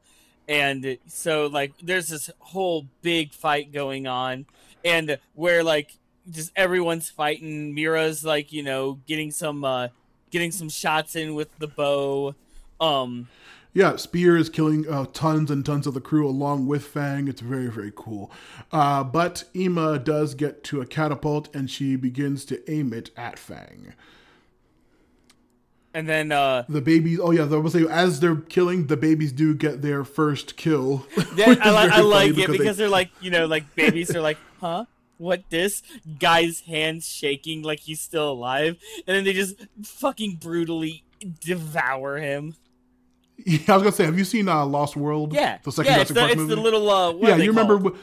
S2: and so like there's this whole big fight going on, and where like just everyone's fighting. Mira's like you know getting some uh getting some shots in with the bow. Um,
S1: yeah, Spear is killing uh, tons and tons of the crew along with Fang. It's very, very cool. Uh, but Ema does get to a catapult and she begins to aim it at Fang.
S2: And then uh,
S1: the babies. Oh yeah, I was say as they're killing, the babies do get their first kill.
S2: Yeah, I, li- I like it because they... are like you know like babies are like huh what this guy's hands shaking like he's still alive, and then they just fucking brutally devour him.
S1: Yeah, I was gonna say, have you seen uh, Lost World?
S2: Yeah, the second yeah, it's, the, it's the, little. Uh,
S1: yeah, you remember
S2: w-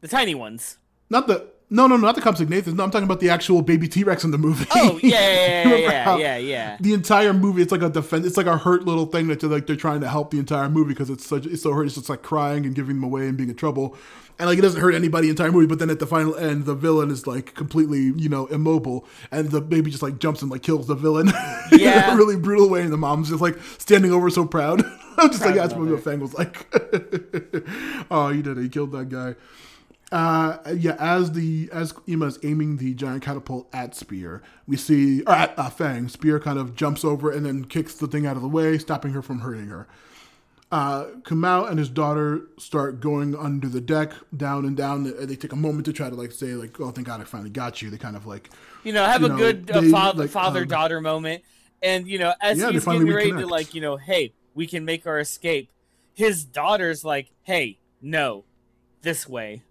S2: the tiny ones.
S1: Not the no, no, no, not the Compsognathus. No, I'm talking about the actual baby T Rex in the movie.
S2: Oh yeah, yeah, yeah, yeah, yeah,
S1: The entire movie, it's like a defense. It's like a hurt little thing that they're like they're trying to help the entire movie because it's such it's so hurt. It's just like crying and giving them away and being in trouble and like it doesn't hurt anybody the entire movie but then at the final end the villain is like completely you know immobile and the baby just like jumps and like kills the villain
S2: yeah
S1: in a really brutal way and the mom's just like standing over so proud i'm just proud like yeah, that's what fang was like oh you did it he killed that guy uh, yeah, as the as Ema is aiming the giant catapult at Spear, we see or at uh, Fang. Spear kind of jumps over and then kicks the thing out of the way, stopping her from hurting her uh, Kamau and his daughter start going under the deck, down and down. They take a moment to try to like say like, "Oh, thank God, I finally got you." They kind of like,
S2: you know, have you a know, good uh, fa- like, father daughter moment. And you know, as yeah, he's getting ready to like, you know, hey, we can make our escape. His daughter's like, "Hey, no, this way."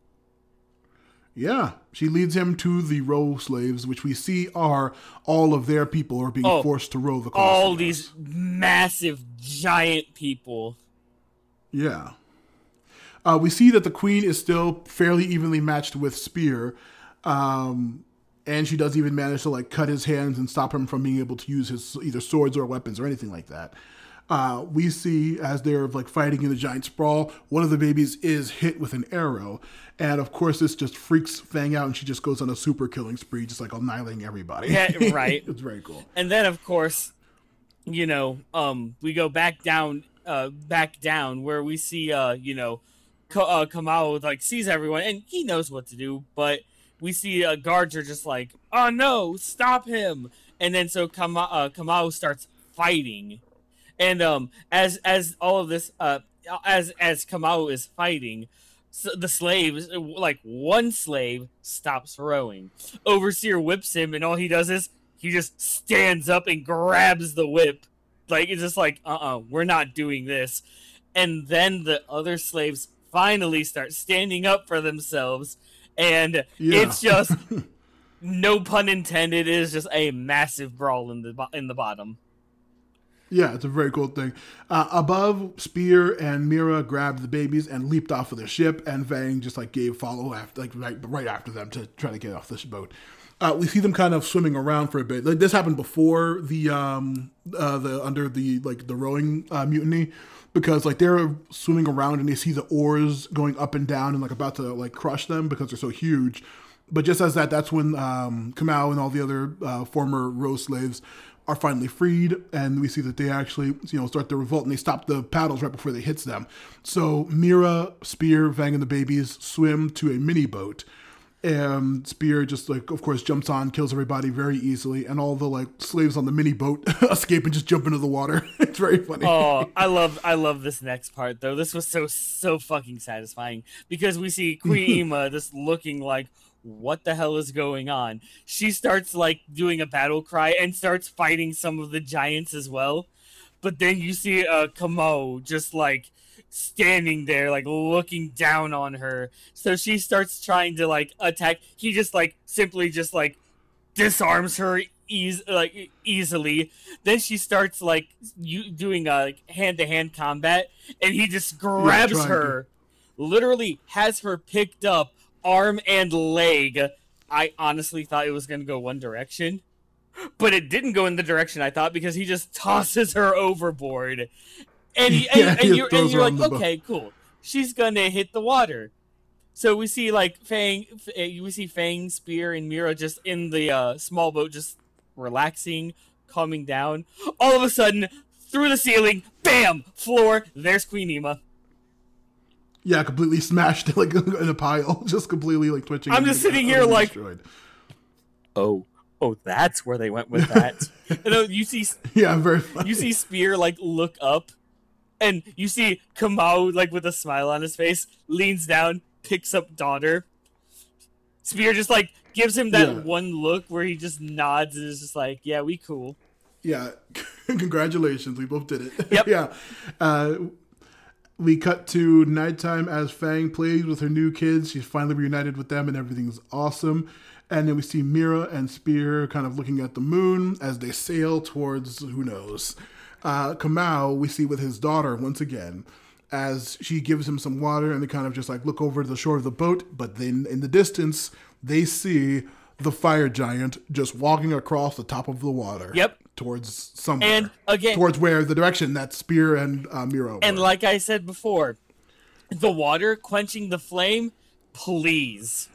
S1: Yeah, she leads him to the row slaves, which we see are all of their people are being oh, forced to row the.
S2: All these massive, giant people.
S1: Yeah. Uh, we see that the queen is still fairly evenly matched with Spear, um, and she does even manage to like cut his hands and stop him from being able to use his either swords or weapons or anything like that. Uh, we see as they're like fighting in the giant sprawl, one of the babies is hit with an arrow, and of course this just freaks Fang out, and she just goes on a super killing spree, just like annihilating everybody.
S2: Yeah, right.
S1: it's very cool.
S2: And then of course, you know, um, we go back down uh, back down where we see uh, you know uh, Kamau like sees everyone and he knows what to do, but we see uh, guards are just like, oh no, stop him! And then so Kama- uh, Kamau starts fighting, and um, as as all of this uh, as as Kamau is fighting. So the slaves, like one slave, stops rowing. Overseer whips him, and all he does is he just stands up and grabs the whip Like it's just like, uh uh-uh, uh, we are not doing this. And then the other slaves finally start standing up for themselves. And yeah. it's just no pun intended, it is just a massive brawl in the in the bottom.
S1: Yeah, it's a very cool thing. Uh, above, Spear and Mira grabbed the babies and leaped off of their ship, and Fang just like gave follow after, like right, right after them to try to get off this boat. Uh, we see them kind of swimming around for a bit. Like this happened before the um uh, the under the like the rowing uh, mutiny, because like they're swimming around and they see the oars going up and down and like about to like crush them because they're so huge. But just as that, that's when um, Kamau and all the other uh, former row slaves are finally freed, and we see that they actually, you know, start the revolt, and they stop the paddles right before they hits them. So Mira, Spear, Fang, and the babies swim to a mini boat, and Spear just like, of course, jumps on, kills everybody very easily, and all the like slaves on the mini boat escape and just jump into the water. it's very funny.
S2: Oh, I love, I love this next part though. This was so so fucking satisfying because we see Queen Ema just looking like what the hell is going on? She starts like doing a battle cry and starts fighting some of the giants as well. But then you see uh Kamau just like standing there like looking down on her. So she starts trying to like attack. He just like simply just like disarms her ease like easily. Then she starts like you doing a hand-to-hand combat and he just grabs yeah, her. To. Literally has her picked up arm and leg. I honestly thought it was going to go one direction, but it didn't go in the direction I thought because he just tosses her overboard, and, he, yeah, and, and you're, and you're like, okay, cool, she's gonna hit the water. So we see like Fang, eh, we see Fang, Spear, and Mira just in the uh, small boat, just relaxing, calming down. All of a sudden, through the ceiling, bam, floor. There's Queen Ema.
S1: Yeah, completely smashed like in a pile, just completely like twitching.
S2: I'm just sitting here like, destroyed. oh, oh, that's where they went with that. you know, you see,
S1: yeah, very. Funny.
S2: You see Spear like look up, and you see Kamau like with a smile on his face, leans down, picks up daughter. Spear just like gives him that yeah. one look where he just nods and is just like, "Yeah, we cool."
S1: Yeah, congratulations, we both did it.
S2: Yep.
S1: yeah. Uh, we cut to nighttime as Fang plays with her new kids. She's finally reunited with them, and everything's awesome. And then we see Mira and Spear kind of looking at the moon as they sail towards who knows. Uh, Kamau, we see with his daughter once again as she gives him some water, and they kind of just like look over the shore of the boat. But then in the distance, they see the fire giant just walking across the top of the water.
S2: Yep
S1: towards somewhere.
S2: And again,
S1: towards where the direction that Spear and uh, Miro.
S2: And were. like I said before, the water quenching the flame, please.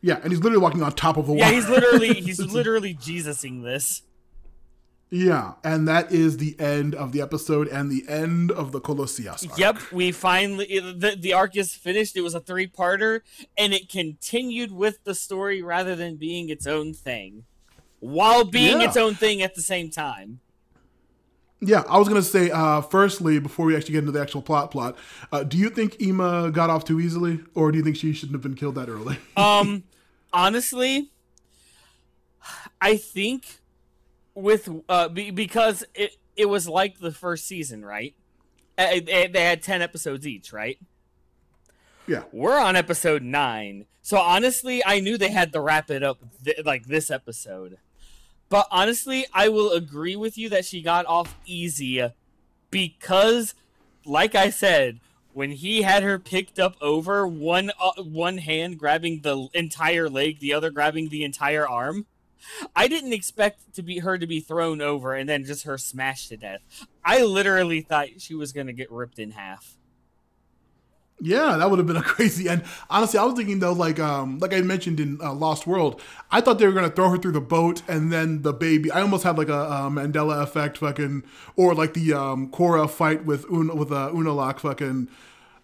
S1: Yeah, and he's literally walking on top of the
S2: water. Yeah, he's literally he's literally Jesusing this.
S1: Yeah, and that is the end of the episode and the end of the Colossaeus
S2: arc. Yep, we finally the the arc is finished. It was a three parter, and it continued with the story rather than being its own thing while being yeah. its own thing at the same time.
S1: Yeah, I was gonna say. Uh, firstly, before we actually get into the actual plot, plot, uh, do you think Ema got off too easily, or do you think she shouldn't have been killed that early?
S2: um, honestly, I think with uh be, because it it was like the first season, right? They had ten episodes each, right?
S1: Yeah,
S2: we're on episode nine, so honestly, I knew they had to wrap it up th- like this episode. But honestly, I will agree with you that she got off easy because, like I said, when he had her picked up over one uh, one hand grabbing the entire leg, the other grabbing the entire arm, I didn't expect to be her to be thrown over and then just her smashed to death. I literally thought she was gonna get ripped in half.
S1: Yeah, that would have been a crazy. And honestly, I was thinking though, like um, like I mentioned in uh, Lost World, I thought they were gonna throw her through the boat and then the baby. I almost had like a, a Mandela effect, fucking, or like the um, Korra fight with Un with uh, Unalaq, fucking,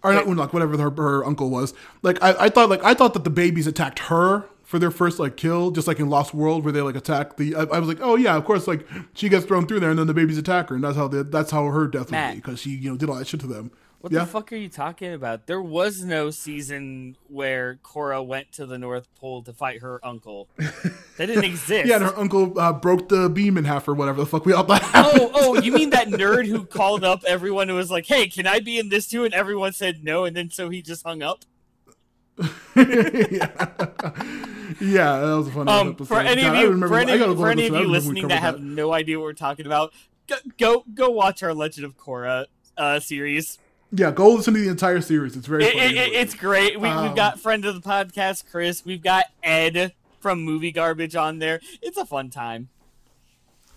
S1: or not Unalaq, whatever her, her uncle was. Like I, I thought, like I thought that the babies attacked her for their first like kill, just like in Lost World where they like attack the. I, I, was like, oh yeah, of course, like she gets thrown through there and then the babies attack her, and that's how the, that's how her death would be because she you know did all that shit to them.
S2: What
S1: Yeah.
S2: the fuck are you talking about? There was no season where Korra went to the North Pole to fight her uncle. That didn't exist.
S1: Yeah, and her uncle uh, broke the beam in half or whatever the fuck we all thought.
S2: oh, oh, you mean that nerd who called up everyone who was like, "Hey, can I be in this too?" And everyone said no, and then so he just hung up.
S1: yeah. yeah, that was a fun
S2: Um,
S1: episode.
S2: for any
S1: God,
S2: of you,
S1: remember-
S2: for any,
S1: I gotta go
S2: for any of you listening that have no idea what we're talking about, go go, go watch our Legend of Korra uh, series.
S1: Yeah, go listen to the entire series. It's very
S2: It,
S1: funny.
S2: it, it- it's great. We,
S1: Um,
S2: we've got friend of the podcast, Chris. We've got Ed from Movie Garbage on there. It's a fun time.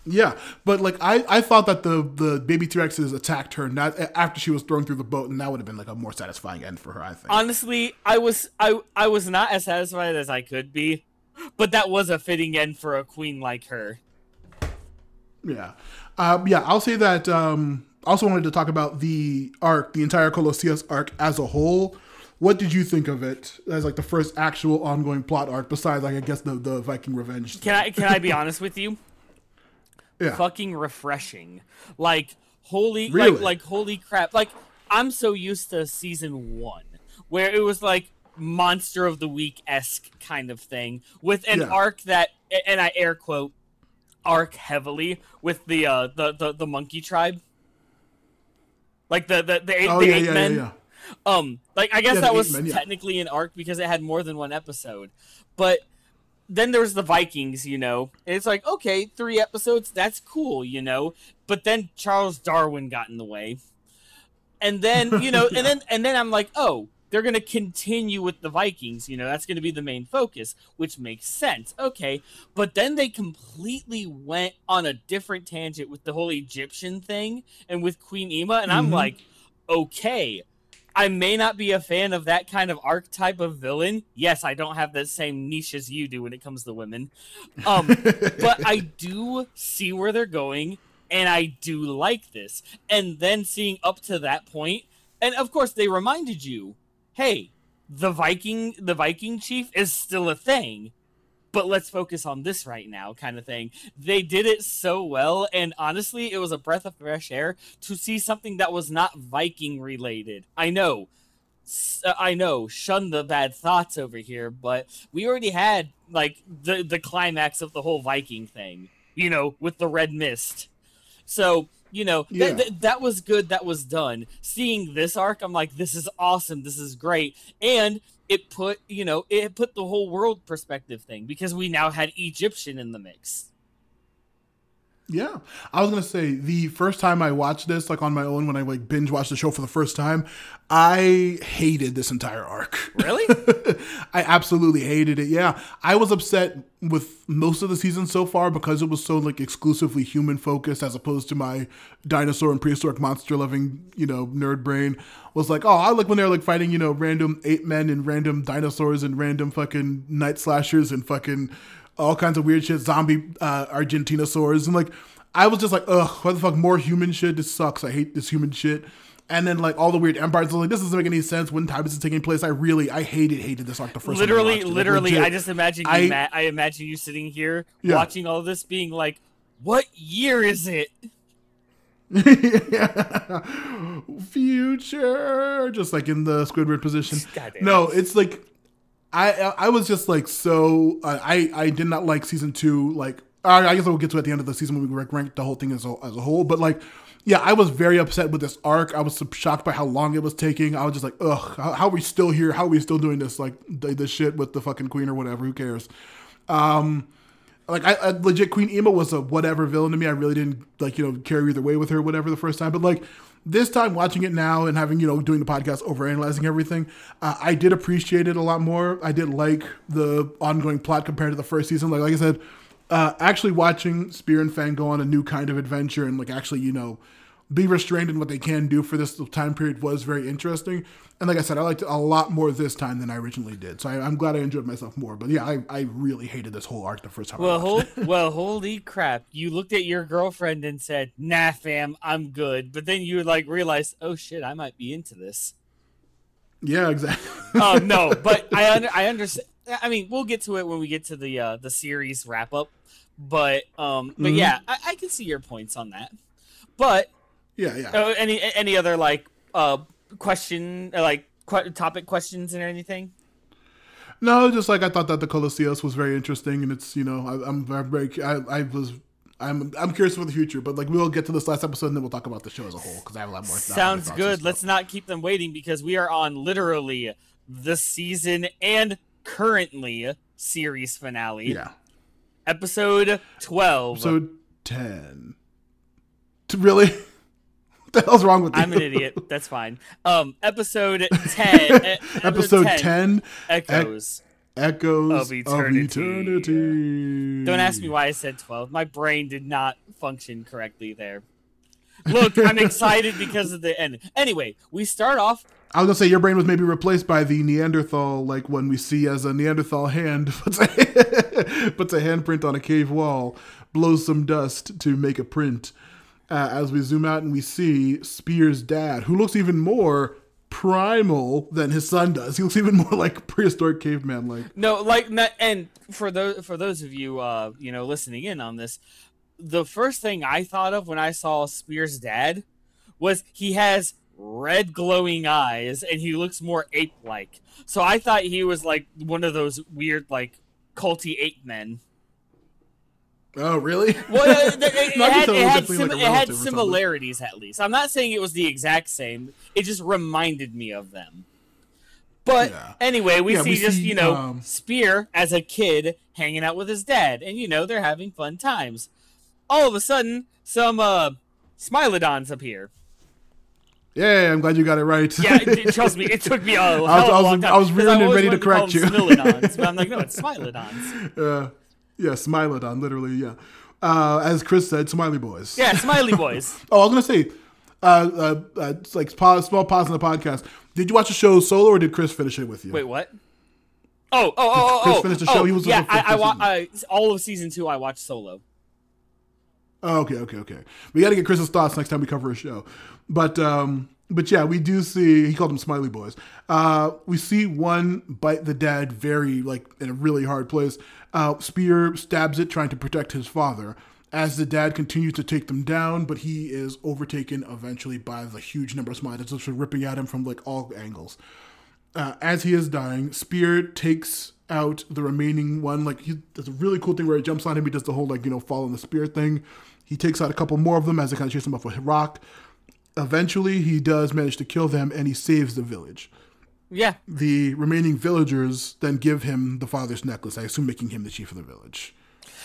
S1: Yeah, but like I, I thought that the the baby T Rexes attacked her not after she was thrown through the boat, and that would have been like a more satisfying end for her. I think.
S2: Honestly, I was I I was not as satisfied as I could be, but that was a fitting end for a queen like her.
S1: Yeah. Um, yeah, I'll say that. Um, also wanted to talk about the arc, the entire Colossaeus arc as a whole. What did you think of it as like the first actual ongoing plot arc besides like I guess the, the Viking revenge?
S2: Can I can I be honest with you?
S1: yeah.
S2: Fucking refreshing. Like holy
S1: Really?
S2: like like holy crap. Like I'm so used to season 1 where it was like monster of the week esque kind of thing with an
S1: Yeah.
S2: arc that and I air quote arc heavily with the uh the the, the monkey tribe. Like the the the eight,
S1: Oh
S2: the
S1: yeah,
S2: eight
S1: yeah,
S2: men.
S1: yeah.
S2: Um, like I guess that was
S1: men,
S2: technically an arc because it had more than one episode, but then there was the Vikings, you know. And it's like okay, three episodes, that's cool, you know. But then Charles Darwin got in the way, and then you know,
S1: Yeah.
S2: and then and then I'm like, oh, they're gonna continue with the Vikings, you know. That's gonna be the main focus, which makes sense, okay. But then they completely went on a different tangent with the whole Egyptian thing and with Queen Ema, and I'm
S1: Mhm.
S2: like, okay. I may not be a fan of that kind of archetype of villain. Yes, I don't have the same niche as you do when it comes to women. Um, but I do see where they're going, and I do like this. And then seeing up to that point, and of course they reminded you, hey, the Viking, the Viking chief is still a thing, but let's focus on this right now, kind of thing. They did it so well, and honestly, it was a breath of fresh air to see something that was not Viking related. I know. Uh, I know, shun the bad thoughts over here, but we already had like the the climax of the whole Viking thing, you know, with the red mist. So, you know, th- th- that was good, that was done. Seeing this arc, I'm like, this is awesome, this is great. And it put, you know, it put the whole world perspective thing because we now had Egyptian in the mix.
S1: Yeah, I was gonna say the first time I watched this, like on my own, when I like binge watched the show for the first time, I hated this entire arc.
S2: Really?
S1: I absolutely hated it. Yeah, I was upset with most of the season so far because it was so like exclusively human focused, as opposed to my dinosaur and prehistoric monster loving, you know, nerd brain. Was like, oh, I like when they're like fighting, you know, random ape men and random dinosaurs and random fucking night slashers and fucking all kinds of weird shit, zombie uh, Argentinosaurs, and like I was just like, ugh, what the fuck, more human shit. This sucks. I hate this human shit. And then like all the weird empires, like this doesn't make any sense. When time is taking place? I really, I hated, hated this arc the first. time I
S2: literally,
S1: it. Like,
S2: literally. I just imagine you,
S1: I-
S2: Matt. I imagine you sitting here
S1: Yeah.
S2: watching all this, being like, "What year is it?"
S1: future, just like in the Squidward position.
S2: Goddamn.
S1: No, it's like I I was just like so uh, I I did not like season two. Like I guess we'll get to at the end of the season when we rank, the whole thing as a, as a whole. But like yeah, I was very upset with this arc. I was shocked by how long it was taking. I was just like, ugh, how, how are we still here? How are we still doing this? Like th- this shit with the fucking queen or whatever. Who cares? Um, like I, I legit Queen Ema was a whatever villain to me. I really didn't like you know carry either way with her, whatever the first time. But like this time, watching it now and having you know doing the podcast, over analyzing everything, uh, I did appreciate it a lot more. I did like the ongoing plot compared to the first season. Like like I said, uh, actually watching Spear and Fang go on a new kind of adventure and like actually you know be restrained in what they can do for this time period was very interesting. And like I said, I liked it a lot more this time than I originally did. So I, I'm glad I enjoyed myself more. But yeah, I, I really hated this whole arc the first time. I
S2: Well, hol- well, holy crap! You looked at your girlfriend and said, "Nah, fam, I'm good." But then you like realized, "Oh shit, I might be into this."
S1: Yeah, exactly.
S2: Oh no, but I under- I understand. I mean, we'll get to it when we get to the uh, the series wrap up. But um, but
S1: Mhm.
S2: yeah, I-, I can see your points on that. But
S1: yeah, yeah.
S2: uh, any any other like uh question uh, like qu- topic questions and anything?
S1: No, just like I thought that the Colossaeus was very interesting, and it's you know I, I'm very, very I, I was I'm I'm curious for the future, but like we'll get to this last episode and then we'll talk about the show as a whole because I have a lot more.
S2: Sounds good. Let's not keep them waiting because we are on literally the season and currently series finale.
S1: Yeah.
S2: Episode twelve.
S1: Episode ten. To Really? what the hell's wrong with you?
S2: I'm an idiot. That's fine. Um, episode ten. e-
S1: Episode 10,
S2: Echoes.
S1: Echoes
S2: Of
S1: of
S2: Eternity.
S1: Eternity.
S2: Don't ask me why I said twelve. My brain did not function correctly there. Look, I'm excited because of the end. Anyway, we start off
S1: I was gonna say your brain was maybe replaced by the Neanderthal, like when we see as a Neanderthal hand puts a, puts a handprint on a cave wall, blows some dust to make a print. Uh, as we zoom out and we see Spear's dad, who looks even more primal than his son does. He looks even more like prehistoric caveman like.
S2: No, like and for those for those of you uh you know listening in on this, the first thing I thought of when I saw Spears' dad was he has red glowing eyes and he looks more ape like. So I thought he was like one of those weird like culty ape men.
S1: Oh, really?
S2: Well, it, it- it
S1: No, I can
S2: had, it
S1: it
S2: had, sim-
S1: like
S2: had
S1: relative or something.
S2: similarities at least. I'm not saying it was the exact same. It just reminded me of them. But
S1: Yeah.
S2: anyway, we
S1: Yeah,
S2: see
S1: we
S2: just
S1: see,
S2: you know
S1: um,
S2: Spear as a kid hanging out with his dad, and you know they're having fun times. All of a sudden, some uh, Smilodons appear.
S1: Yeah, I'm glad you got it right.
S2: Yeah, it- trust me, it took me a hell
S1: I was-
S2: a
S1: I was-
S2: long time.
S1: I was rearing and ready to correct you.
S2: Smilodons, but I'm like, no, it's Smilodons.
S1: uh, yeah, Smilodon, literally, yeah. Uh, as Chris said, Smiley Boys.
S2: Yeah, Smiley Boys.
S1: Oh, I was gonna say, uh, uh, uh it's like pause, small pause in the podcast. Did you watch the show solo, or did Chris finish it with you?
S2: Wait, what? Oh, oh, oh, oh!
S1: Chris
S2: oh,
S1: finish the
S2: oh,
S1: show? He was
S2: yeah. I, I, wa- I all of season two. I watched solo.
S1: Oh, okay, okay, okay. We got to get Chris's thoughts next time we cover a show. But um, but yeah, we do see. He called them Smiley Boys. Uh, we see one bite the dad very like in a really hard place. Uh, Spear stabs it, trying to protect his father. As the dad continues to take them down, but he is overtaken eventually by the huge number of Smiley that's just ripping at him from like all angles. uh, as he is dying, Spear takes out the remaining one. Like he does a really cool thing where he jumps on him. He does the whole like you know following the spear thing. He takes out a couple more of them as they kind of chase him off with a rock. Eventually, he does manage to kill them, and he saves the village.
S2: Yeah,
S1: The remaining villagers then give him the father's necklace. I assume making him the chief of the village.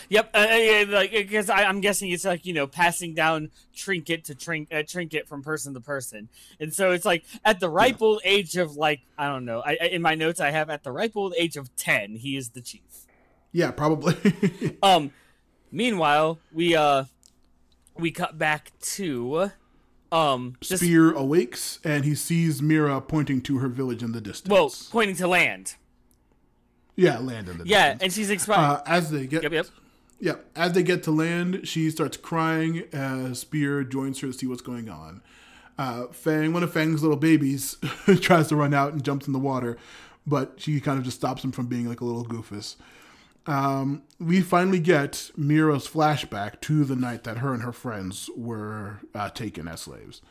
S2: Yep, uh, uh, yeah, like because I'm guessing it's like you know passing down trinket to trink uh, trinket from person to person, and so it's like at the ripe old age of like I don't know. I, I in my notes I have at the ripe old age of ten, he is the chief.
S1: Yeah, probably.
S2: Um, meanwhile, we uh we cut back to um just
S1: Spear awakes and he sees Mira pointing to her village in the distance.
S2: well pointing to land.
S1: yeah, land in the
S2: Yeah,
S1: distance.
S2: and she's expiring.
S1: Uh, as they get
S2: yep, yep.
S1: Yeah, as they get to land, she starts crying as Spear joins her to see what's going on. Uh, Fang, one of Fang's little babies, tries to run out and jumps in the water, but she kind of just stops him from being like a little goofus. Um, we finally get Mira's flashback to the night that her and her friends were uh, taken as slaves.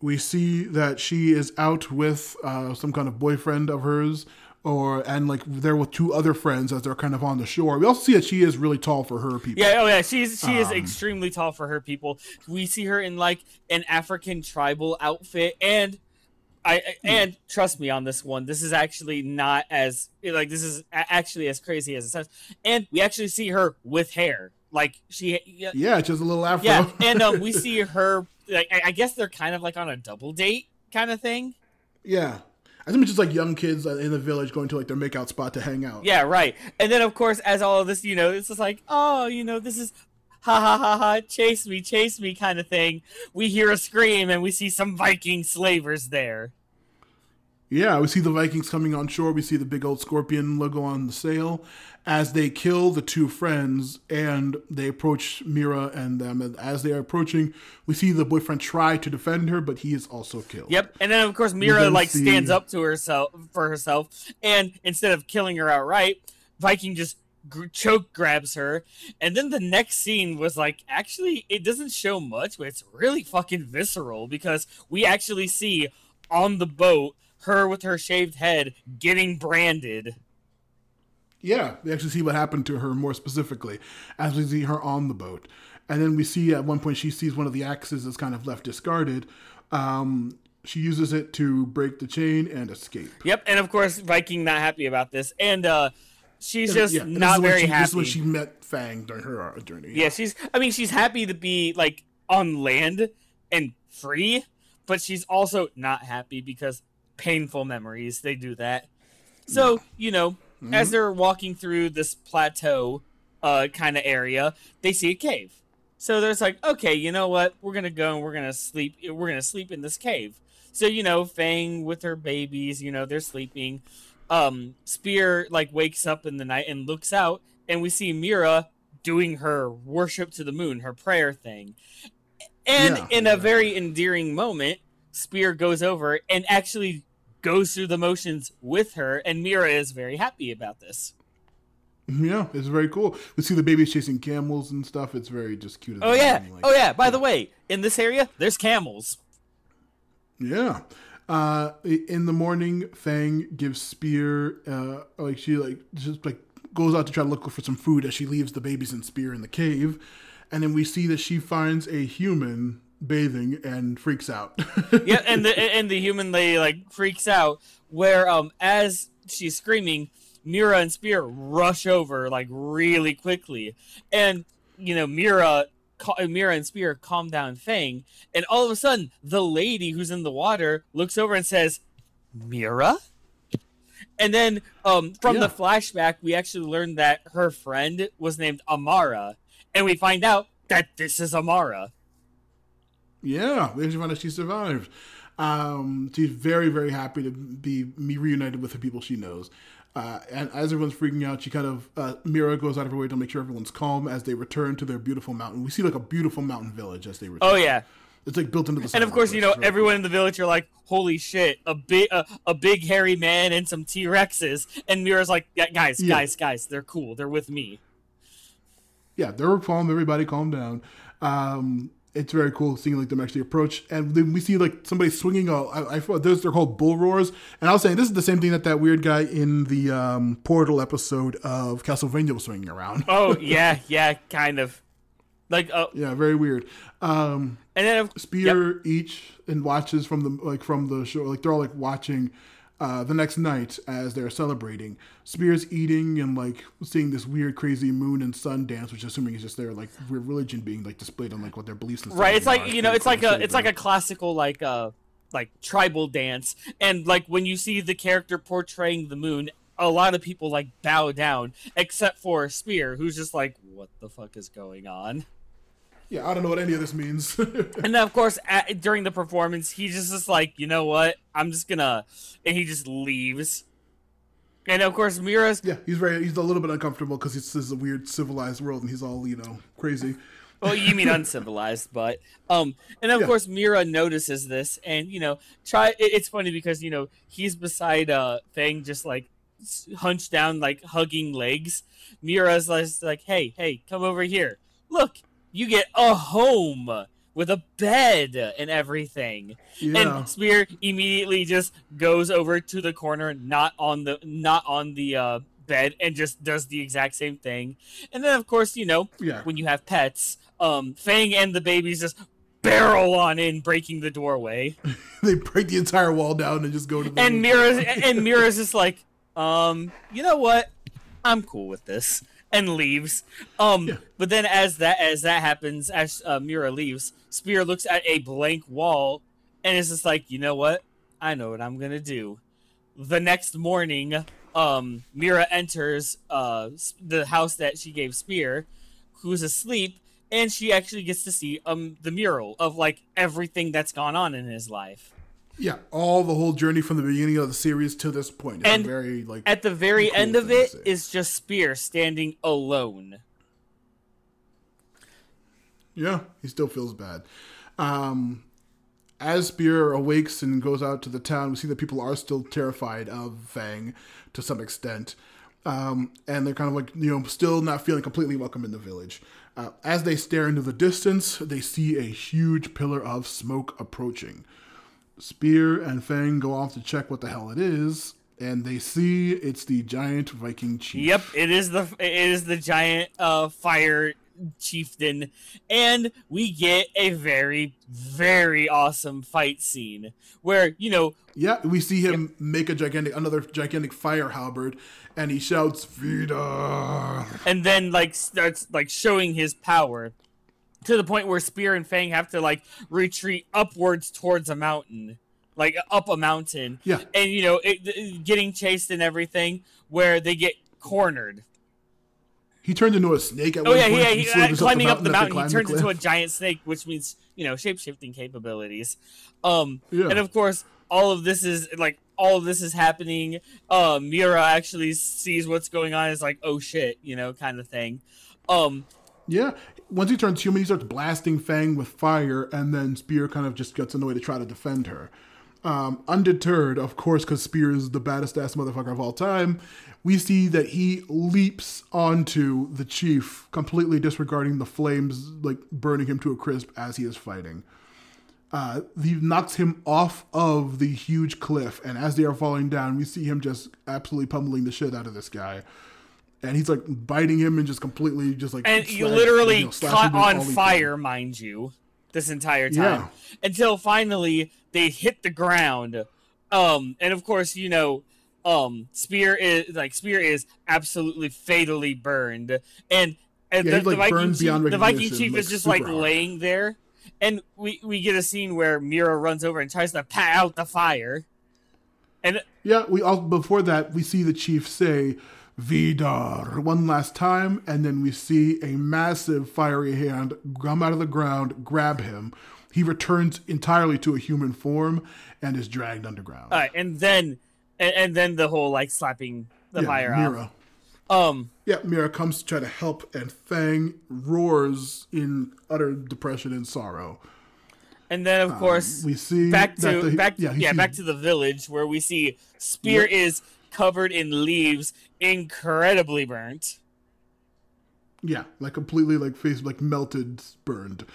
S1: We see that she is out with uh, some kind of boyfriend of hers, or and like they're with two other friends as they're kind of on the shore. We also see that she is really tall for her people.
S2: Yeah, oh yeah, she's she is
S1: Um,
S2: extremely tall for her people. We see her in like an African tribal outfit, and I I- and trust me on this one, this is actually not as like this is actually as crazy as it sounds. And we actually see her with hair, like she yeah,
S1: Yeah, just a little afro.
S2: yeah. and um, we see her like I, I guess they're kind of like on a double date kind of thing.
S1: yeah. I think it's just like young kids uh, in the village going to like their makeout spot to hang out.
S2: Yeah, right. And then of course, as all of this, you know, it's just like, oh, you know, this is ha ha ha ha, chase me, chase me kind of thing. We hear a scream and we see some Viking slavers there.
S1: Yeah, we see the Vikings coming on shore. We see the big old scorpion logo on the sail as they kill the two friends and they approach Mira and them. And as they are approaching, we see the boyfriend try to defend her, but he is also killed.
S2: Yep. And then of course Mira like
S1: see-
S2: stands up to herself for herself, and instead of killing her outright, Viking just choke grabs her. And then the next scene was like, actually, it doesn't show much, but it's really fucking visceral because we actually see on the boat, her with her shaved head getting branded.
S1: Yeah, we actually see what happened to her more specifically as we see her on the boat. And then we see at one point she sees one of the axes that's kind of left discarded. Um, she uses it to break the chain and escape.
S2: Yep, and of course Viking not happy about this, and uh, she's just yeah, not very
S1: she,
S2: happy.
S1: This is when she met Fang during her uh, journey.
S2: Yeah. yeah, she's. I mean, she's happy to be like on land and free, but she's also not happy because painful memories. They do that. So yeah. you know, mm-hmm. as they're walking through this plateau, uh, kind of area, they see a cave. So there's like, okay, you know what? We're gonna go and we're gonna sleep. We're gonna sleep in this cave. So you know, Fang with her babies, you know, they're sleeping. Um, Spear like wakes up in the night and looks out, and we see Mira doing her worship to the moon, her prayer thing. And yeah, in yeah. a very endearing moment, Spear goes over and actually goes through the motions with her, and Mira is very happy about this.
S1: Yeah, it's very cool. We see the babies chasing camels and stuff. It's very just cute.
S2: Oh yeah, like, oh yeah. By yeah. the way, in this area, there's camels.
S1: Yeah. Uh, in the morning, Fang gives Spear, uh, like she like just like goes out to try to look for some food as she leaves the babies and Spear in the cave, and then we see that she finds a human bathing and freaks out.
S2: yeah, and the and the human lady like freaks out. Where um as she's screaming, Mira and Spear rush over like really quickly, and you know Mira Mira and Spear calm down Fang, and all of a sudden, the lady who's in the water looks over and says, "Mira." And then, um, from yeah. the flashback, we actually learned that her friend was named Amara, and we find out that this is Amara.
S1: Yeah, we actually find out she survived. Um, she's very, very happy to be reunited with the people she knows. Uh, and as everyone's freaking out, she kind of uh, Mira goes out of her way to make sure everyone's calm as they return to their beautiful mountain. We see like a beautiful mountain village as they return.
S2: Oh yeah,
S1: it's like built into the.
S2: And of course, you know everyone in the village are like, "Holy shit! A big, uh, a big hairy man and some T Rexes." And Mira's like, yeah, "Guys, yeah. guys, guys, they're cool. They're with me."
S1: Yeah, they're calm. Everybody, calm down. Um, it's very cool seeing like them actually approach, and then we see like somebody swinging a. I, I thought those they're called bull roars, and I was saying this is the same thing that that weird guy in the um, Portal episode of Castlevania was swinging around.
S2: Oh yeah, yeah, kind of. Like uh,
S1: yeah, very weird. Um,
S2: and then
S1: Spear yep. each and watches from the like from the show, like they're all like watching uh, the next night as they're celebrating. Spears eating and like seeing this weird, crazy moon and sun dance, which assuming is just their like religion being like displayed on like what their beliefs and
S2: right. It's like you know, it's like a it's like a classical like uh like tribal dance, and like when you see the character portraying the moon. A lot of people like bow down, except for Spear, who's just like, "What the fuck is going on?"
S1: Yeah, I don't know what any of this means.
S2: and then, of course, at, during the performance, he just is like, you know what? I'm just gonna, and he just leaves. And of course, Mira's
S1: yeah, he's very he's a little bit uncomfortable because this is a weird civilized world, and he's all you know crazy.
S2: well, you mean uncivilized, but um, and of yeah. course, Mira notices this, and you know, try. It's funny because you know he's beside uh Fang, just like hunched down, like hugging legs. Mira's like, hey, hey, come over here. Look, you get a home with a bed and everything. Yeah. And Spear immediately just goes over to the corner, not on the not on the uh, bed, and just does the exact same thing. And then, of course, you know, yeah. when you have pets, um, Fang and the babies just barrel on in, breaking the doorway.
S1: they break the entire wall down and just go to the
S2: and Mira's and Mira's just like, um, you know what? I'm cool with this and leaves. Um, yeah. but then as that as that happens, as uh, Mira leaves, Spear looks at a blank wall and is just like, you know what? I know what I'm gonna do. The next morning, um, Mira enters uh, the house that she gave Spear, who's asleep, and she actually gets to see um the mural of like everything that's gone on in his life.
S1: Yeah, all the whole journey from the beginning of the series to this point.
S2: and
S1: very like
S2: at the very cool end of it is just Spear standing alone.
S1: Yeah, he still feels bad. Um, as Spear awakes and goes out to the town, we see that people are still terrified of Fang to some extent. Um, and they're kind of like, you know, still not feeling completely welcome in the village. Uh, as they stare into the distance, they see a huge pillar of smoke approaching Spear and Fang go off to check what the hell it is, and they see it's the giant Viking chief.
S2: Yep, it is the it is the giant uh fire chieftain and we get a very very awesome fight scene where you know
S1: yeah we see him yep. make a gigantic another gigantic fire halberd and he shouts Vidar
S2: and then like starts like showing his power to the point where Spear and Fang have to like retreat upwards towards a mountain, like up a mountain.
S1: Yeah.
S2: And you know, it, it, getting chased and everything, where they get cornered.
S1: He turns into a snake at
S2: oh,
S1: one
S2: yeah,
S1: point.
S2: Yeah, he, uh, climbing up the mountain, up the mountain he turns into a giant snake, which means you know shape shifting capabilities. Um, yeah. and of course, all of this is like all of this is happening. Uh, Mira actually sees what's going on. Is like, oh shit, you know, kind of thing. Um,
S1: yeah, once he turns human, he starts blasting Fang with fire, and then Spear kind of just gets annoyed to try to defend her. Um, undeterred, of course, because Spear is the baddest ass motherfucker of all time, we see that he leaps onto the chief, completely disregarding the flames, like burning him to a crisp as he is fighting. Uh, he knocks him off of the huge cliff, and as they are falling down, we see him just absolutely pummeling the shit out of this guy and he's like biting him and just completely just like
S2: and you literally you know, caught on fire, mind you, this entire time yeah. until finally they hit the ground. Um, and of course, you know, um, Spear is like Spear is absolutely fatally burned, and and
S1: yeah,
S2: the,
S1: like
S2: the, Viking
S1: chief,
S2: the Viking chief
S1: like
S2: is just like
S1: hard.
S2: laying there, and we we get a scene where Mira runs over and tries to pat out the fire, and
S1: yeah, we all before that we see the chief say Vidar one last time, and then we see a massive fiery hand come out of the ground, grab him. He returns entirely to a human form and is dragged underground.
S2: All right, and then and, and then the whole like slapping the
S1: yeah,
S2: fire
S1: Mira.
S2: Off. Um.
S1: Yeah, Mira comes to try to help, and Fang roars in utter depression and sorrow.
S2: And then, of course,
S1: um, we see
S2: back to
S1: the,
S2: back
S1: yeah,
S2: yeah back to the village where we see Spear yep. is covered in leaves, incredibly burnt.
S1: Yeah, like completely like face like melted, burned.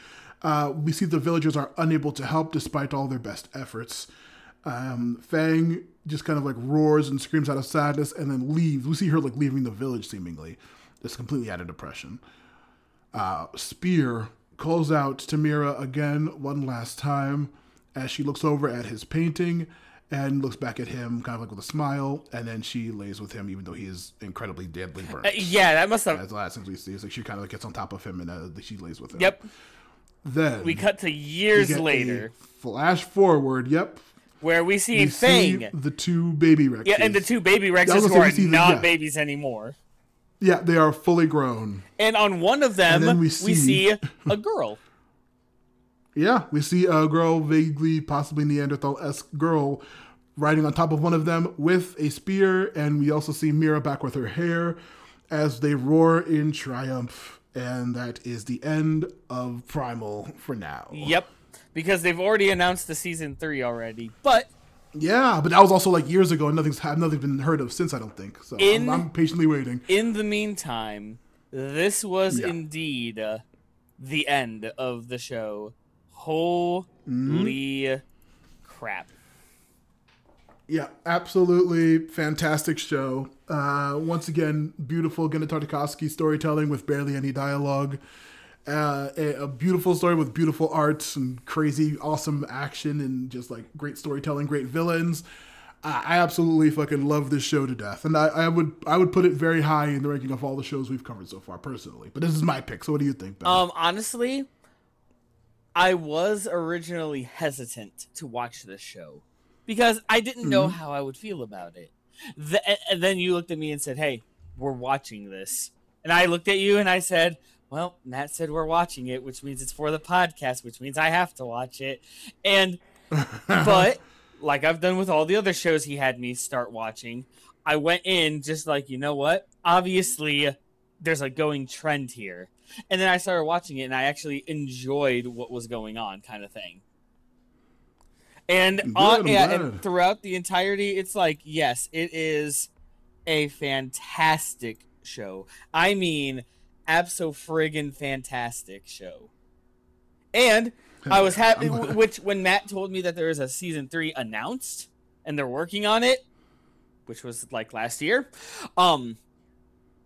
S1: Uh, we see the villagers are unable to help despite all their best efforts. Um, Fang just kind of like roars and screams out of sadness and then leaves. We see her like leaving the village seemingly, just completely out of depression. Uh, Spear calls out to Mira again one last time as she looks over at his painting and looks back at him kind of like with a smile, and then she lays with him even though he is incredibly deadly burnt.
S2: Uh, yeah, that must have.
S1: That's the last thing we see. It's like she kind of like gets on top of him and uh, she lays with him.
S2: Yep.
S1: Then
S2: we cut to years later.
S1: Flash forward. Yep.
S2: Where we see we Fang, see
S1: the two baby Rexes.
S2: Yeah, and the two baby Rexes who are not yeah. babies anymore.
S1: Yeah, they are fully grown.
S2: And on one of them, we see... we see a girl.
S1: Yeah, we see a girl, vaguely, possibly Neanderthal esque girl, riding on top of one of them with a spear. And we also see Mira back with her hair as they roar in triumph. And that is the end of Primal for now.
S2: Yep, because they've already announced the season three already. But
S1: yeah, but that was also like years ago, and nothing's nothing's been heard of since. I don't think so. In, I'm, I'm patiently waiting.
S2: In the meantime, this was yeah. indeed uh, the end of the show. Holy mm-hmm. crap.
S1: Yeah, absolutely fantastic show. Uh, once again, beautiful Genndy Tartakovsky storytelling with barely any dialogue. Uh, a, a, beautiful story with beautiful arts and crazy, awesome action and just like great storytelling, great villains. I, I absolutely fucking love this show to death, and I, I, would I would put it very high in the ranking of all the shows we've covered so far, personally. But this is my pick. So, what do you think? Ben?
S2: Um, honestly, I was originally hesitant to watch this show because I didn't mm-hmm. know how I would feel about it. The, and then you looked at me and said, "Hey, we're watching this," and I looked at you and I said, "Well, Matt said we're watching it, which means it's for the podcast, which means I have to watch it." And but like I've done with all the other shows he had me start watching, I went in just like, you know what? Obviously, there's a going trend here and then I started watching it, and I actually enjoyed what was going on, kind of thing. And on, yeah, and throughout the entirety, it's like yes, it is a fantastic show. I mean, abso friggin' fantastic show. And I was happy, which when Matt told me that there was a season three announced and they're working on it, which was like last year. Um,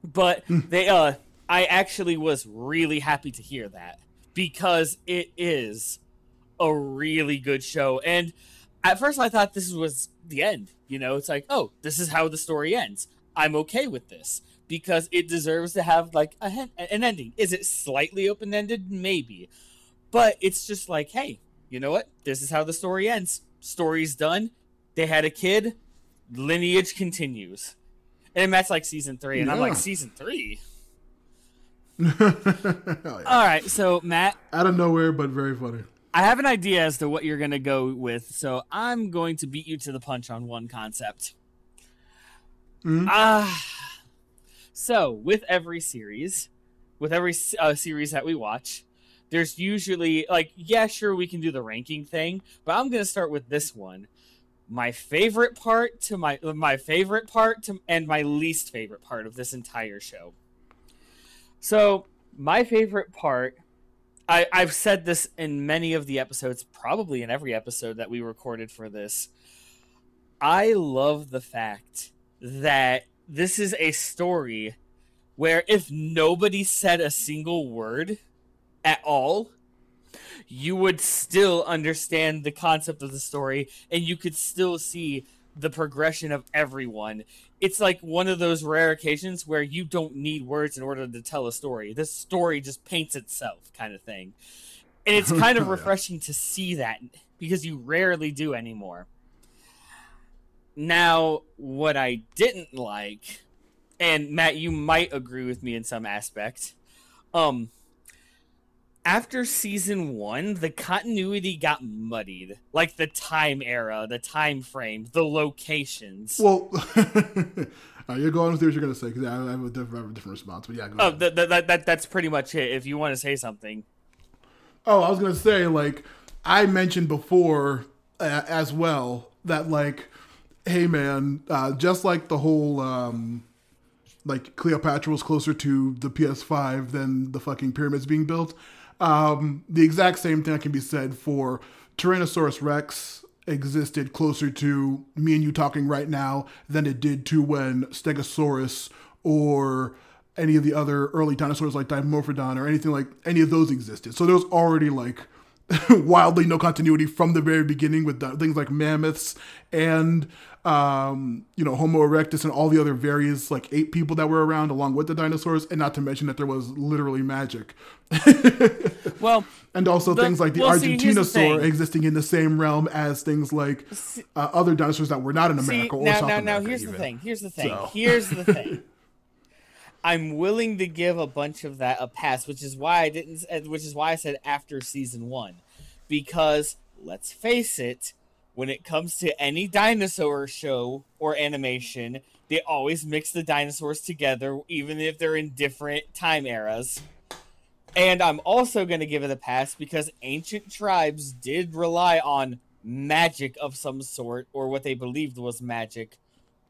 S2: but
S1: Hmm.
S2: they, uh, I actually was really happy to hear that because it is a really good show. And at first, I thought this was the end. You know, it's like, oh, this is how the story ends. I'm okay with this because it deserves to have like a, an ending. Is it slightly open ended? Maybe, but it's just like, hey, you know what? This is how the story ends. Story's done. They had a kid. Lineage continues. And Matt's like season three, and I'm like season three.
S1: Hell yeah.
S2: All right, so Matt,
S1: Out of nowhere, but very funny.
S2: I have an idea as to what you're gonna go with, so I'm going to beat you to the punch on one concept.
S1: Mhm.
S2: Ah, so with every series, with every uh, series that we watch, there's usually like, yeah, sure, we can do the ranking thing, but I'm gonna start with this one. My favorite part to my my favorite part to and my least favorite part of this entire show. So my favorite part I, I've said this in many of the episodes, probably in every episode that we recorded for this. I love the fact that this is a story where if nobody said a single word at all, you would still understand the concept of the story and you could still see the progression of everyone. It's like one of those rare occasions where you don't need words in order to tell a story. The story just paints itself, kind of thing. And it's kind of
S1: Yeah.
S2: refreshing to see that because you rarely do anymore. Now, what I didn't like, and Matt, you might agree with me in some aspect, um, after season one, the continuity got muddied. Like the time era, the time frame, the locations.
S1: Well, uh, you're going with what you're going to say because I have a different, have a different response. But yeah, go
S2: Oh,
S1: ahead.
S2: that, that, that, that, that's pretty much it. If you want to say something.
S1: Oh, I was gonna say like I mentioned before uh, as well that like, hey man, uh, just like the whole um, like Cleopatra was closer to the PS5 than the fucking pyramids being built. Um, the exact same thing can be said for Tyrannosaurus Rex existed closer to me and you talking right now than it did to when Stegosaurus or any of the other early dinosaurs like Dimorphodon or anything like any of those existed. So there's already like wildly no continuity from the very beginning with things like mammoths and um, you know Homo erectus and all the other various like eight people that were around along with the dinosaurs, and not to mention that there was literally magic.
S2: Well,
S1: And also
S2: The-
S1: things like the
S2: well, see,
S1: Argentinosaur
S2: thing.
S1: existing in the same realm as things like uh, other dinosaurs that were not in
S2: see,
S1: America or
S2: now,
S1: South
S2: now,
S1: America.
S2: now, here's
S1: even.
S2: the thing. Here's the thing.
S1: So.
S2: Here's the thing. I'm willing to give a bunch of that a pass, which is why I didn't. Which is why I said after season one, because let's face it, when it comes to any dinosaur show or animation, they always mix the dinosaurs together, even if they're in different time eras. And I'm also going to give it a pass because ancient tribes did rely on magic of some sort, or what they believed was magic,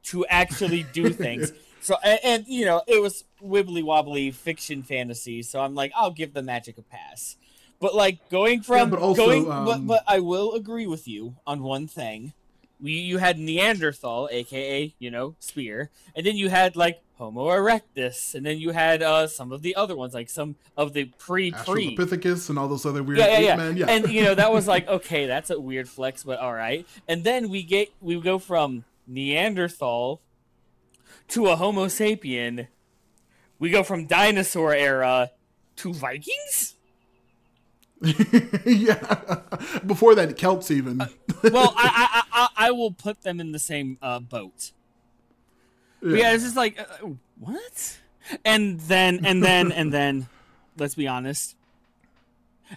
S2: to actually do things. So, and, and you know, it was wibbly wobbly fiction fantasy. So I'm like, I'll give the magic a pass. But like going from
S1: but also,
S2: going,
S1: um,
S2: but, but I will agree with you on one thing. We, you had Neanderthal, aka you know spear, and then you had like Homo erectus, and then you had uh, some of the other ones, like some of the pre pre.
S1: Australopithecus and all those other weird
S2: Yeah, yeah, yeah.
S1: men. Yeah.
S2: And you know that was like okay, that's a weird flex, but all right. And then we get we go from Neanderthal to a Homo sapien. We go from dinosaur era to Vikings.
S1: yeah. Before that, Celts even.
S2: Well, I, I I I will put them in the same uh, boat. But yeah, it's just like uh, what? And then and then and then, let's be honest.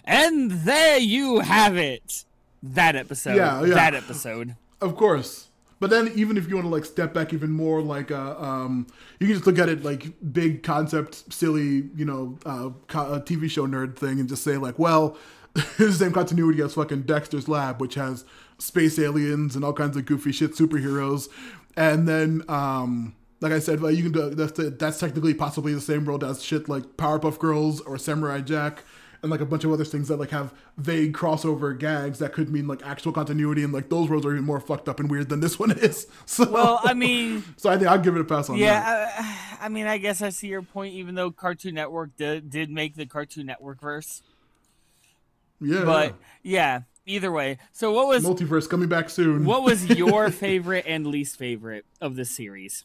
S2: And there you have it. That episode.
S1: Yeah, yeah.
S2: That episode.
S1: Of course. But then even if you want to like step back even more, like uh, um, you can just look at it like big concept, silly, you know, uh, co- uh, TV show nerd thing, and just say like, well, it's the same continuity as fucking Dexter's Lab, which has space aliens and all kinds of goofy shit, superheroes, and then um, like I said, like, you can do that's that's technically possibly the same world as shit like Powerpuff Girls or Samurai Jack. And like a bunch of other things that like have vague crossover gags that could mean like actual continuity, and like those worlds are even more fucked up and weird than this one is. So,
S2: Well, I mean,
S1: so I think I'll give it a pass on that.
S2: yeah, I, I mean, I guess I see your point. Even though Cartoon Network did, did make the Cartoon Network verse,
S1: Yeah,
S2: but yeah, either way. So what was
S1: multiverse coming back soon.
S2: what was your favorite and least favorite of the series?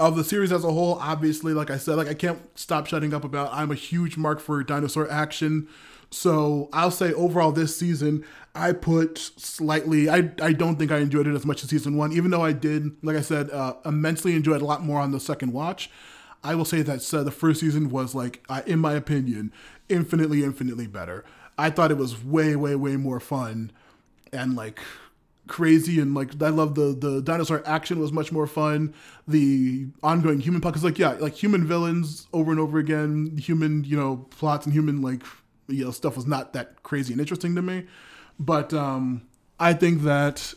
S1: Of the series as a whole, obviously, like I said, like I can't stop shutting up about. I'm a huge mark for dinosaur action, so I'll say overall this season, I put slightly. I I don't think I enjoyed it as much as season one, even though I did, like I said, uh, immensely enjoyed a lot more on the second watch. I will say that uh, the first season was like, uh, in my opinion, infinitely, infinitely better. I thought it was way, way, way more fun, and like crazy and like I love the the dinosaur action was much more fun. The ongoing human plot because like yeah, like human villains over and over again, human you know plots and human like you know stuff was not that crazy and interesting to me. But um I think that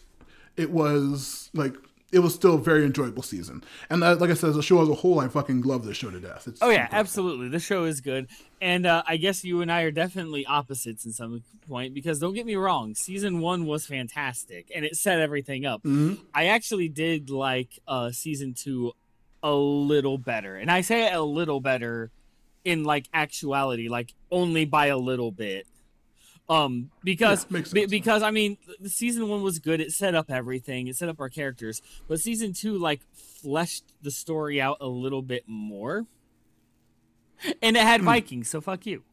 S1: it was like it was still a very enjoyable season. And uh, like I said, as a show as a whole, I fucking love this show to death. It's
S2: Oh yeah,
S1: super-
S2: absolutely. The show is good, and uh, I guess you and I are definitely opposites in some point because don't get me wrong, season one was fantastic and it set everything up.
S1: Mhm.
S2: I actually did like uh, season two a little better, and I say a little better in like actuality, like only by a little bit. Um, because
S1: Yeah,
S2: because I mean, the season one was good. It set up everything. It set up our characters, but season two like fleshed the story out a little bit more. And it
S1: Hmm.
S2: had Vikings, so fuck you.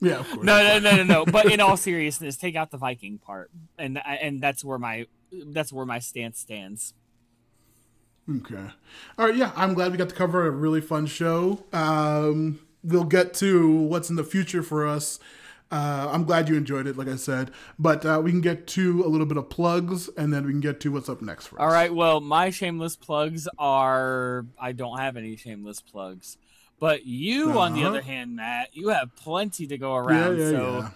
S1: Yeah, of course.
S2: No, no, no, no, no. But in all seriousness, take out the Viking part, and and that's where my that's where my stance stands.
S1: Okay. All right. Yeah, I'm glad we got to cover a really fun show. Um, we'll get to what's in the future for us. Uh, I'm glad you enjoyed it, like I said. But uh, we can get to a little bit of plugs, and then we can get to what's up next for us.
S2: All right. Well, my shameless plugs are I don't have any shameless plugs, but you, on the
S1: Uh-huh.
S2: other hand, Matt, you have plenty to go around.
S1: yeah,
S2: so
S1: yeah.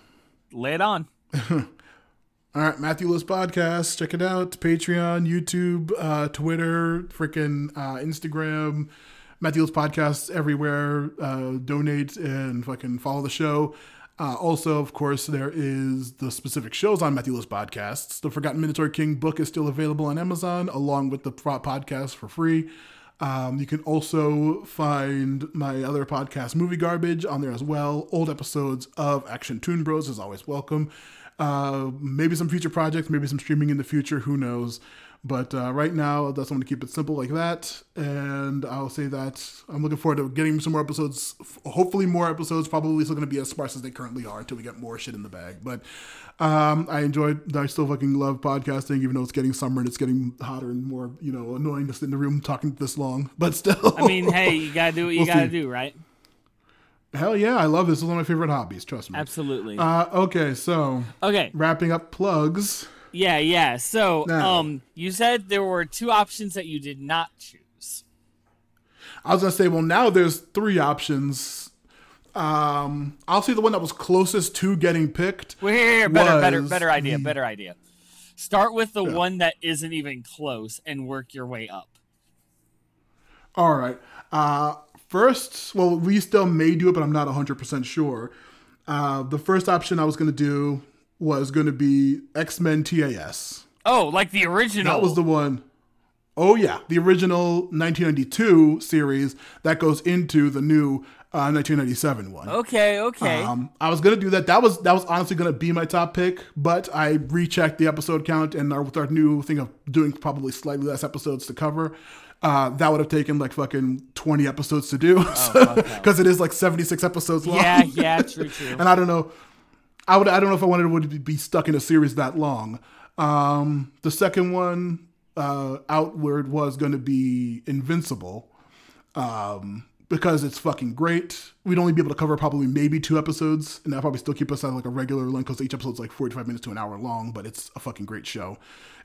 S2: lay it on.
S1: All right, Matthew Lewis Podcast. Check it out. Patreon, YouTube, uh, Twitter, freaking uh, Instagram. Matthew Lewis Podcast everywhere. Uh, donate and fucking follow the show. Uh, also, of course, there is the specific shows on Matthew Lewis Podcasts. The Forgotten Minotaur King book is still available on Amazon, along with the podcast for free. Um, you can also find my other podcast, Movie Garbage, on there as well. Old episodes of Action Toon Bros is always welcome. Uh, maybe some future projects, maybe some streaming in the future, who knows. But uh, right now, I just want to keep it simple like that. And I'll say that I'm looking forward to getting some more episodes. Hopefully, more episodes. Probably still going to be as sparse as they currently are until we get more shit in the bag. But um, I enjoyed. I still fucking love podcasting, even though it's getting summer and it's getting hotter and more, you know, annoying to sit in the room talking this long. But still,
S2: I mean, hey, you gotta do what you
S1: We'll
S2: gotta do, right?
S1: hell yeah, I love this. This is one of my favorite hobbies. Trust me.
S2: Absolutely.
S1: Uh, okay, so
S2: okay.
S1: wrapping up plugs.
S2: Yeah, yeah. So,
S1: Now-
S2: um, you said there were two options that you did not choose.
S1: I was gonna say, well, now there's three options. Um, I'll say the one that was closest to getting picked.
S2: Well, here, here, better, better, better idea, better idea. Start with the
S1: Yeah.
S2: one that isn't even close and work your way up.
S1: All right. Uh, first, well, we still may do it, but I'm not 100% sure. Uh, the first option I was gonna do was gonna be X Men TAS.
S2: Oh, like the original.
S1: That was the one oh yeah, the original 1992 series that goes into the new uh, 1997 one.
S2: Okay, okay.
S1: Um, I was gonna do that. That was that was honestly gonna be my top pick, but I rechecked the episode count, and our, with our new thing of doing probably slightly less episodes to cover, uh, that would have taken like fucking 20 episodes to do, because it is like 76 episodes long.
S2: yeah, yeah, true, true.
S1: and I don't know. I would. I don't know if I wanted to be stuck in a series that long. Um, the second one, uh, Outward, was going to be Invincible, um, because it's fucking great. We'd only be able to cover probably maybe two episodes, and that probably still keep us at like a regular length because each episode's like forty-five minutes to an hour long. But it's a fucking great show,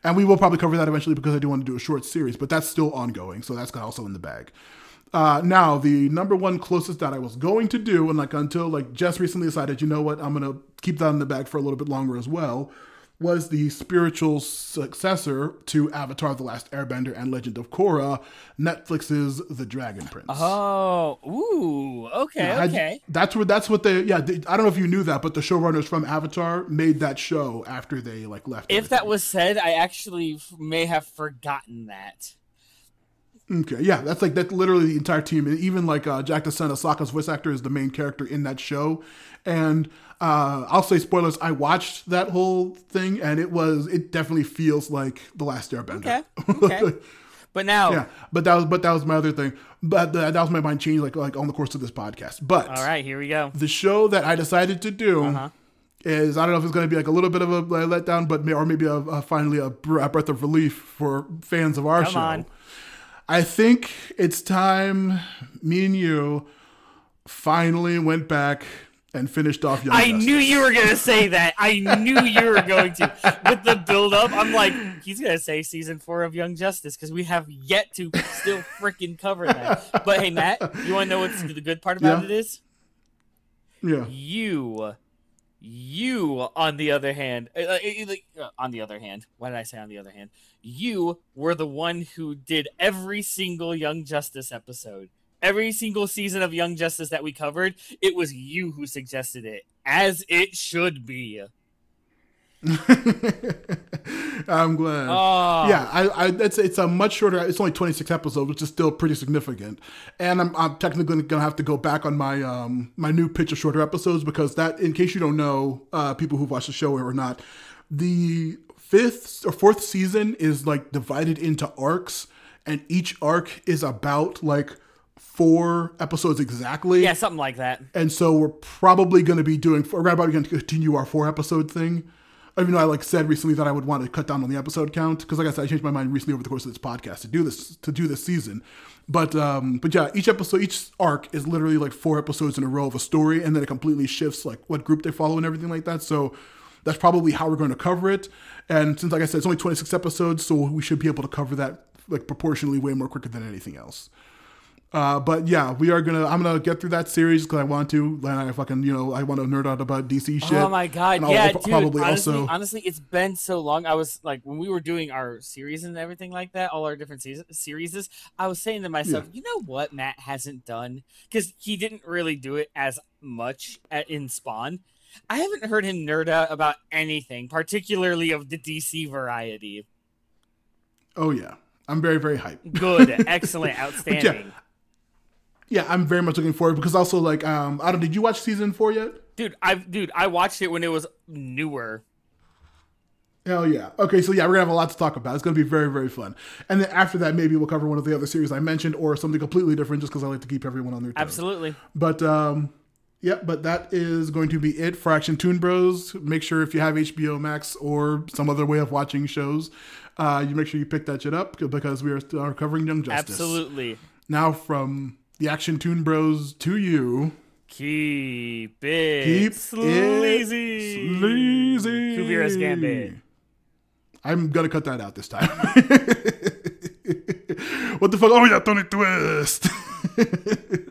S1: and we will probably cover that eventually because I do want to do a short series. But that's still ongoing, so that's also in the bag. Uh, now the number one closest that I was going to do, and like until like just recently decided, you know what, I'm gonna keep that in the bag for a little bit longer as well, was the spiritual successor to Avatar: The Last Airbender and Legend of Korra, Netflix's The Dragon Prince.
S2: Oh, ooh, okay,
S1: Yeah, I-
S2: okay.
S1: that's what that's what they yeah. They, I don't know if you knew that, but the showrunners from Avatar made that show after they like left.
S2: If that was said, I actually may have forgotten that.
S1: Okay, yeah, that's like that's literally the entire team, and even like uh, Jack DeSena, Sokka's voice actor, is the main character in that show. And uh, I'll say spoilers. I watched that whole thing, and it was it definitely feels like the Last Airbender.
S2: Okay, okay. But now,
S1: yeah, but that was but that was my other thing. But uh, that was my mind change like like on the course of this podcast. But
S2: all right, here we go.
S1: the show that I decided to do
S2: Uh-huh.
S1: is I don't know if it's going to be like a little bit of a letdown, but may, or maybe a, a finally a, br- a breath of relief for fans of our
S2: Come
S1: show.
S2: on.
S1: I think it's time me and you finally went back and finished off Young Justice.
S2: I
S1: Justice.
S2: knew you were gonna say that. I knew you were going to. With the build up, I'm like, he's gonna say season four of Young Justice because we have yet to still freaking cover that. But hey, Matt, you want to know what's the good part about
S1: Yeah.
S2: it is?
S1: Yeah.
S2: You, you, on the other hand, uh, uh, like, uh, on the other hand, why did I say on the other hand? You were the one who did every single Young Justice episode. Every single season of Young Justice that we covered, it was you who suggested it, as it should be.
S1: I'm glad.
S2: Oh,
S1: yeah, I, I it's it's a much shorter. It's only 26 episodes, which is still pretty significant. And I'm, I'm technically gonna have to go back on my um my new pitch of shorter episodes because that, in case you don't know, uh, people who've watched the show or not, the fifth or fourth season is like divided into arcs, and each arc is about like four episodes exactly.
S2: yeah, something like that.
S1: And so we're probably going to be doing, we're probably going to continue our four episode thing. Even though I like said recently that I would want to cut down on the episode count because, like I said, I changed my mind recently over the course of this podcast to do this to do this season. But um, but yeah, each episode, each arc is literally like four episodes in a row of a story, and then it completely shifts like what group they follow and everything like that. So that's probably how we're going to cover it. And since, like I said, it's only 26 episodes, so we should be able to cover that like proportionally way more quicker than anything else. Uh, but yeah, we are gonna. I'm gonna get through that series because I want to. And I fucking, you know, I want to nerd out about DC shit.
S2: Oh my god, yeah, dude.
S1: probably
S2: honestly,
S1: also-
S2: honestly, it's been so long. I was like, when we were doing our series and everything like that, all our different series, I was saying to myself, you know what Matt hasn't done because he didn't really do it as much at, in Spawn. I haven't heard him nerd out about anything, particularly of the DC variety.
S1: Oh yeah, I'm very very hyped.
S2: Good, excellent, outstanding.
S1: Yeah, I'm very much looking forward because also like um, I don't. Did you watch season four yet?
S2: Dude, I dude, I watched it when it was newer.
S1: Hell yeah. Okay, so yeah, we're gonna have a lot to talk about. It's gonna be very, very fun. And then after that, maybe we'll cover one of the other series I mentioned or something completely different just because I like to keep everyone on their toes.
S2: Absolutely.
S1: But um yeah, but that is going to be it for Action Toon Bros. Make sure if you have HBO Max or some other way of watching shows, uh, you make sure you pick that shit up because we are still are covering Young Justice.
S2: Absolutely.
S1: Now from the Action Toon Bros to you.
S2: Keep it
S1: Keep
S2: sleazy.
S1: it sleazy.
S2: Kuvira's Gambit.
S1: I'm gonna cut that out this time. what the fuck? Oh yeah, Tony Twist.